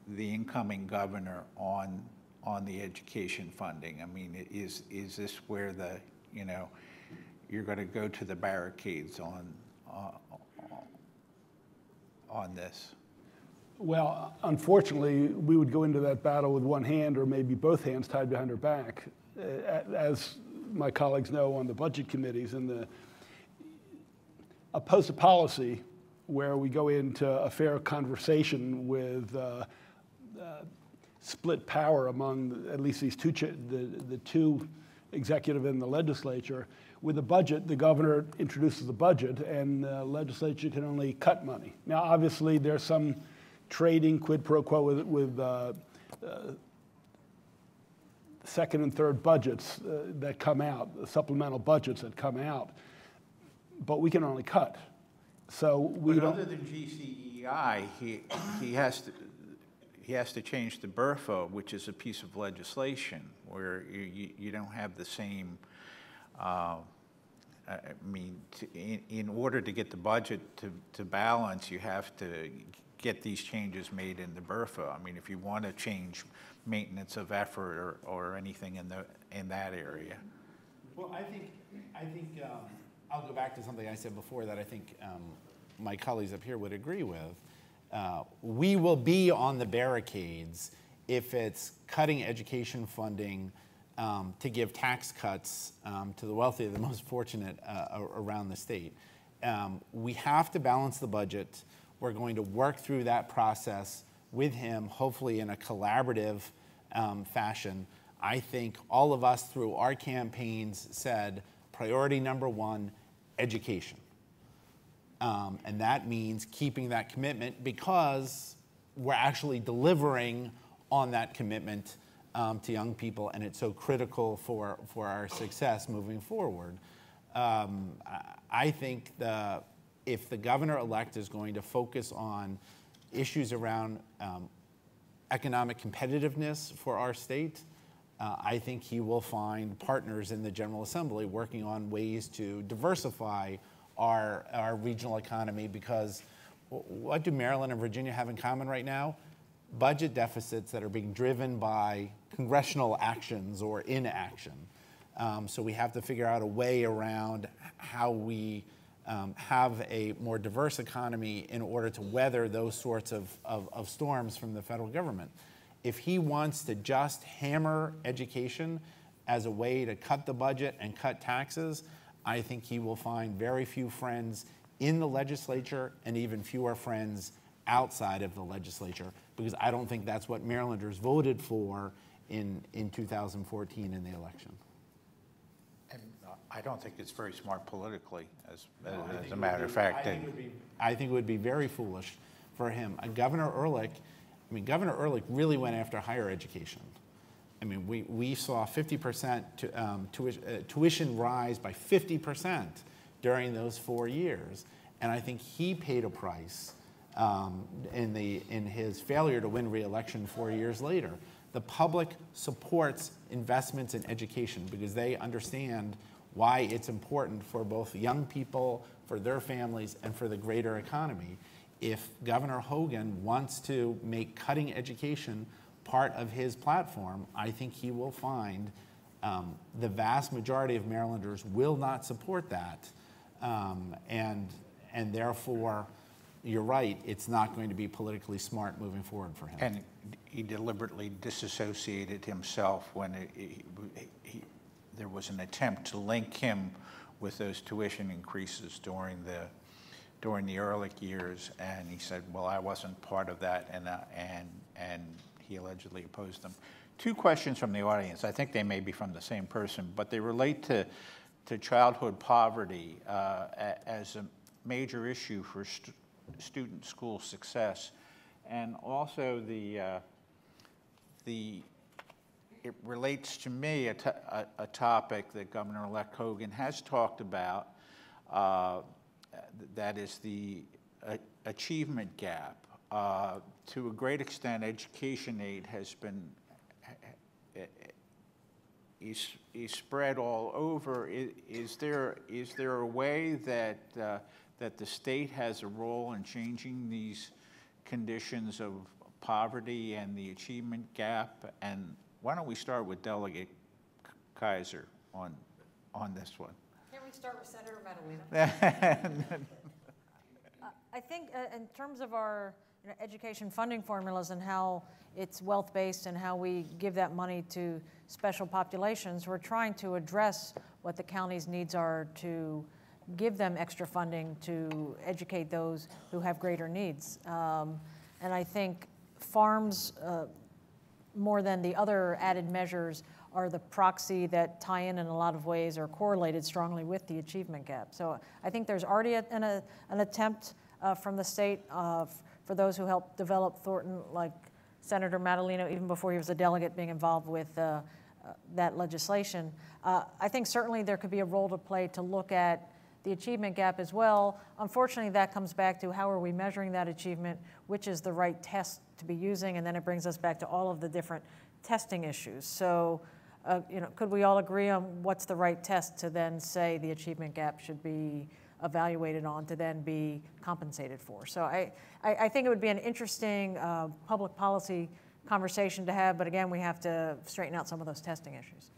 the incoming governor on, on the education funding? I mean, is, is this where the, you know, you're going to go to the barricades on, uh, on this? Well, unfortunately, we would go into that battle with one hand or maybe both hands tied behind our back, as my colleagues know on the budget committees. And the oppose a policy where we go into a fair conversation with uh, uh, split power among at least these two, the, the two executive and the legislature. With the budget, the governor introduces the budget, and the legislature can only cut money. Now, obviously, there's some trading quid pro quo with, with uh, uh, second and third budgets uh, that come out, supplemental budgets that come out, but we can only cut. So we But don't. other than GCEI, he, he has to, he has to change the BRFA, which is a piece of legislation where you, you, don't have the same, uh, I I mean, to- in, in order to get the budget to, to balance, you have to get these changes made in the BRFA. I mean, if you want to change maintenance of effort or, or anything in the, in that area. Well, I think, I think, um, I'll go back to something I said before that I think um, my colleagues up here would agree with. Uh, We will be on the barricades if it's cutting education funding um, to give tax cuts um, to the wealthy, the most fortunate uh, around the state. Um, We have to balance the budget. We're going to work through that process with him, hopefully in a collaborative um, fashion. I think all of us through our campaigns said priority number one, education. Um, and that means keeping that commitment because we're actually delivering on that commitment um, to young people, and it's so critical for, for our success moving forward. Um, I, think the, if the governor elect is going to focus on issues around um, economic competitiveness for our state, uh, I think he will find partners in the General Assembly working on ways to diversify our, our regional economy because what do Maryland and Virginia have in common right now? Budget deficits that are being driven by congressional actions or inaction. Um, so we have to figure out a way around how we um, have a more diverse economy in order to weather those sorts of, of, of storms from the federal government. If he wants to just hammer education as a way to cut the budget and cut taxes, I think he will find very few friends in the legislature and even fewer friends outside of the legislature because I don't think that's what Marylanders voted for in, in 2014 in the election. And I don't think it's very smart politically, as, as a matter of fact. I think, it would be, I think it would be very foolish for him. Uh, Governor Ehrlich, I mean, Governor Ehrlich really went after higher education. I mean, we, we saw 50% tu- um, tuition, uh, tuition rise by 50% during those four years. And I think he paid a price um, in, the, in his failure to win reelection four years later. The public supports investments in education because they understand why it's important for both young people, for their families, and for the greater economy. If Governor Hogan wants to make cutting education part of his platform, I think he will find um, the vast majority of Marylanders will not support that. Um, and, and therefore, you're right, it's not going to be politically smart moving forward for him. And he deliberately disassociated himself when it- he- he- there was an attempt to link him with those tuition increases during the, during the early years. And he said, well, I wasn't part of that, and, uh, and, and he allegedly opposed them. Two questions from the audience. I think they may be from the same person, but they relate to, to childhood poverty uh, as a major issue for stu- student school success. And also the, uh, the, it relates to me, a, to- a, a topic that Governor-elect Hogan has talked about, uh, that is the uh, achievement gap. Uh, To a great extent, education aid has been, is, is spread all over. I- Is there, is there a way that, uh, that the state has a role in changing these conditions of poverty and the achievement gap? And why don't we start with Delegate Kaiser on, on this one? Can't we start with Senator Madaleno? [LAUGHS] Uh, I think uh, in terms of our you know, education funding formulas and how it's wealth-based and how we give that money to special populations, we're trying to address what the county's needs are to give them extra funding to educate those who have greater needs. Um, And I think FARMS, uh, more than the other added measures are the proxy that tie in in a lot of ways or correlated strongly with the achievement gap. So I think there's already a- an, a- an attempt uh, from the state uh, for those who helped develop Thornton, like Senator Madaleno, even before he was a delegate, being involved with uh, uh, that legislation. Uh, I think certainly there could be a role to play to look at the achievement gap as well. Unfortunately, that comes back to how are we measuring that achievement, which is the right test to be using, and then it brings us back to all of the different testing issues. So, uh, you know, could we all agree on what's the right test to then say the achievement gap should be evaluated on to then be compensated for? So I, I, I think it would be an interesting uh, public policy conversation to have, but again, we have to straighten out some of those testing issues.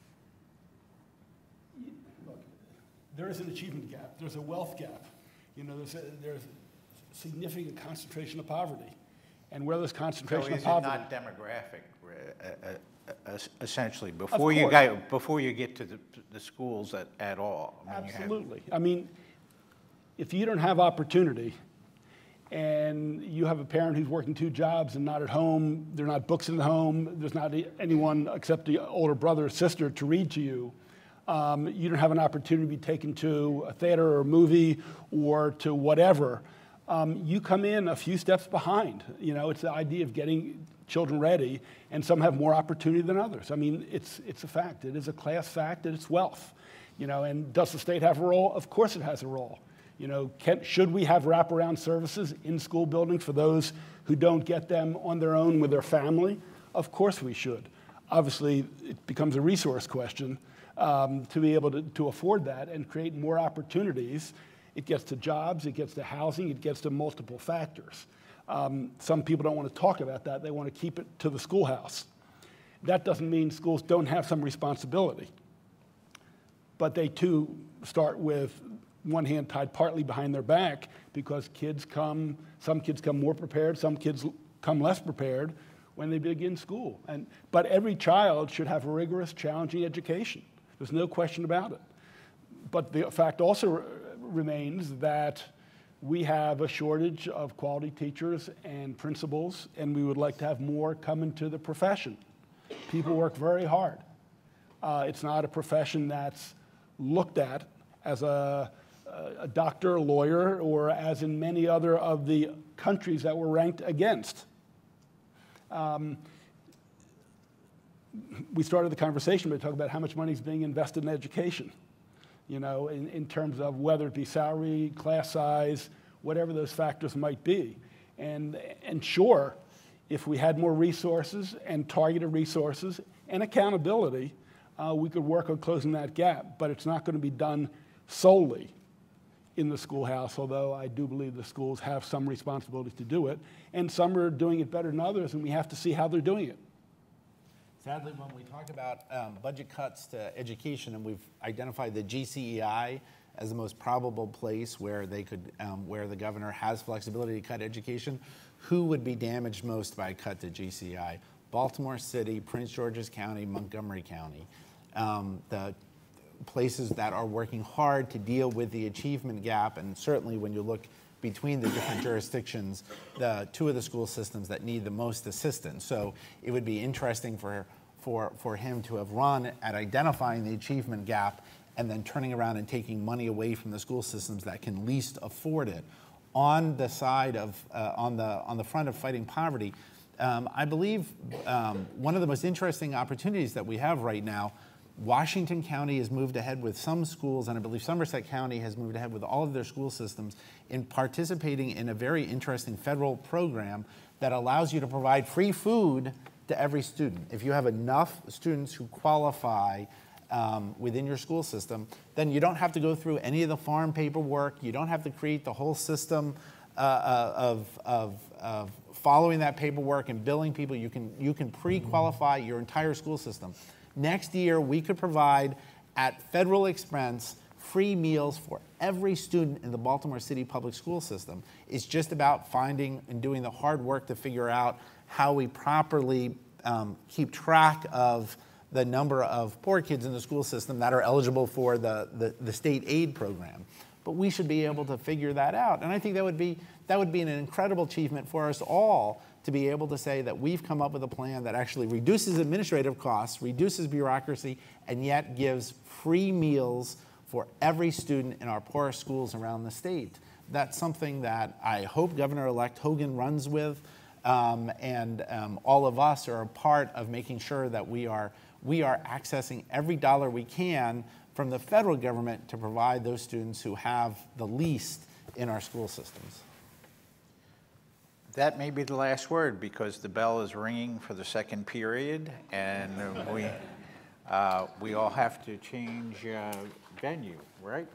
There is an achievement gap, there's a wealth gap. You know, there's, a, there's significant concentration of poverty. And where there's concentration is of poverty. not demographic, uh, uh, uh, essentially, before you course. go, before you get to the, the schools at, at all? I mean, Absolutely. I mean, if you don't have opportunity and you have a parent who's working two jobs and not at home, there are not books in the home, there's not anyone except the older brother or sister to read to you, um, you don't have an opportunity to be taken to a theater or a movie or to whatever, um, you come in a few steps behind. You know, it's the idea of getting children ready, and some have more opportunity than others. I mean, it's, it's a fact. It is a class fact, and it's wealth. You know, and does the state have a role? Of course it has a role. You know, can, should we have wraparound services in school buildings for those who don't get them on their own with their family? Of course we should. Obviously, it becomes a resource question um, to be able to, to afford that and create more opportunities. It gets to jobs, it gets to housing, it gets to multiple factors. Um, some people don't want to talk about that, they want to keep it to the schoolhouse. That doesn't mean schools don't have some responsibility but they too start with one hand tied partly behind their back because kids come, some kids come more prepared, some kids come less prepared when they begin school. And, but every child should have a rigorous, challenging education. There's no question about it. But the fact also re- remains that we have a shortage of quality teachers and principals, and we would like to have more come into the profession. People work very hard. Uh, it's not a profession that's looked at as a, a doctor, a lawyer, or as in many other of the countries that we're ranked against. Um, we started the conversation by talking about how much money is being invested in education, you know, in, in terms of whether it be salary, class size, whatever those factors might be. And, and sure, if we had more resources and targeted resources and accountability, uh, we could work on closing that gap. But it's not going to be done solely in the schoolhouse, although I do believe the schools have some responsibility to do it. And some are doing it better than others, and we have to see how they're doing it. Sadly, when we talk about um, budget cuts to education, and we've identified the GCEI as the most probable place where they could, um, where the governor has flexibility to cut education, who would be damaged most by a cut to GCEI? Baltimore City, Prince George's County, Montgomery County. Um, the places that are working hard to deal with the achievement gap, and certainly when you look between the different jurisdictions, the two of the school systems that need the most assistance. So it would be interesting for, for, for him to have run at identifying the achievement gap and then turning around and taking money away from the school systems that can least afford it. On the side of, uh, on, the, on the front of fighting poverty, um, I believe um, one of the most interesting opportunities that we have right now Washington County has moved ahead with some schools, and I believe Somerset County has moved ahead with all of their school systems in participating in a very interesting federal program that allows you to provide free food to every student. If you have enough students who qualify um, within your school system, then you don't have to go through any of the farm paperwork. You don't have to create the whole system uh, uh of, of, of following that paperwork and billing people. You can, you can pre qualify your entire school system. Next year, we could provide at federal expense free meals for every student in the Baltimore City public school system. It's just about finding and doing the hard work to figure out how we properly um, keep track of the number of poor kids in the school system that are eligible for the, the, the state aid program. But we should be able to figure that out. And I think that would be, that would be an incredible achievement for us all to be able to say that we've come up with a plan that actually reduces administrative costs, reduces bureaucracy, and yet gives free meals for every student in our poorest schools around the state. That's something that I hope Governor elect Hogan runs with, um, and um, all of us are a part of making sure that we are, we are accessing every dollar we can from the federal government to provide those students who have the least in our school systems. That may be the last word because the bell is ringing for the second period and we, uh, we all have to change uh, venue, right?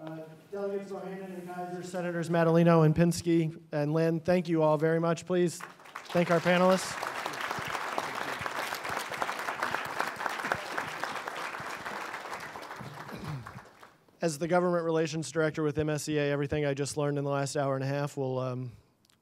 Uh, Delegates Bohanan and Kaiser, Senators Madaleno and Pinsky and Len, thank you all very much. Please thank our panelists. As the government relations director with MSEA, everything I just learned in the last hour and a half will um,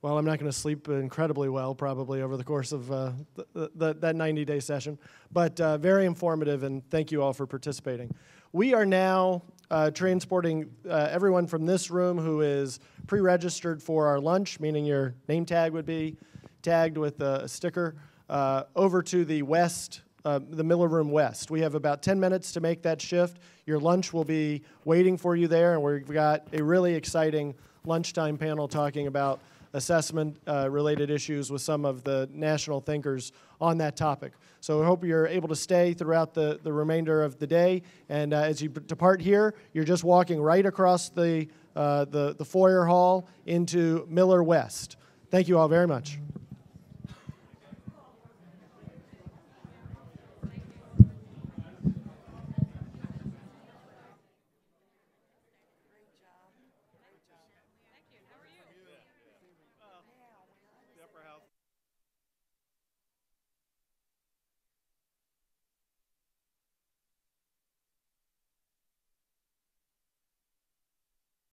well, I'm not going to sleep incredibly well probably over the course of uh, the, the, that 90 day session, but uh, very informative, and thank you all for participating. We are now uh, transporting uh, everyone from this room who is pre registered for our lunch, meaning your name tag would be tagged with a sticker, uh, over to the west. Uh, the Miller Room West. We have about 10 minutes to make that shift. Your lunch will be waiting for you there, and we've got a really exciting lunchtime panel talking about assessment uh, related issues with some of the national thinkers on that topic. So I hope you're able to stay throughout the, the remainder of the day. And uh, as you depart here, you're just walking right across the, uh, the, the foyer hall into Miller West. Thank you all very much.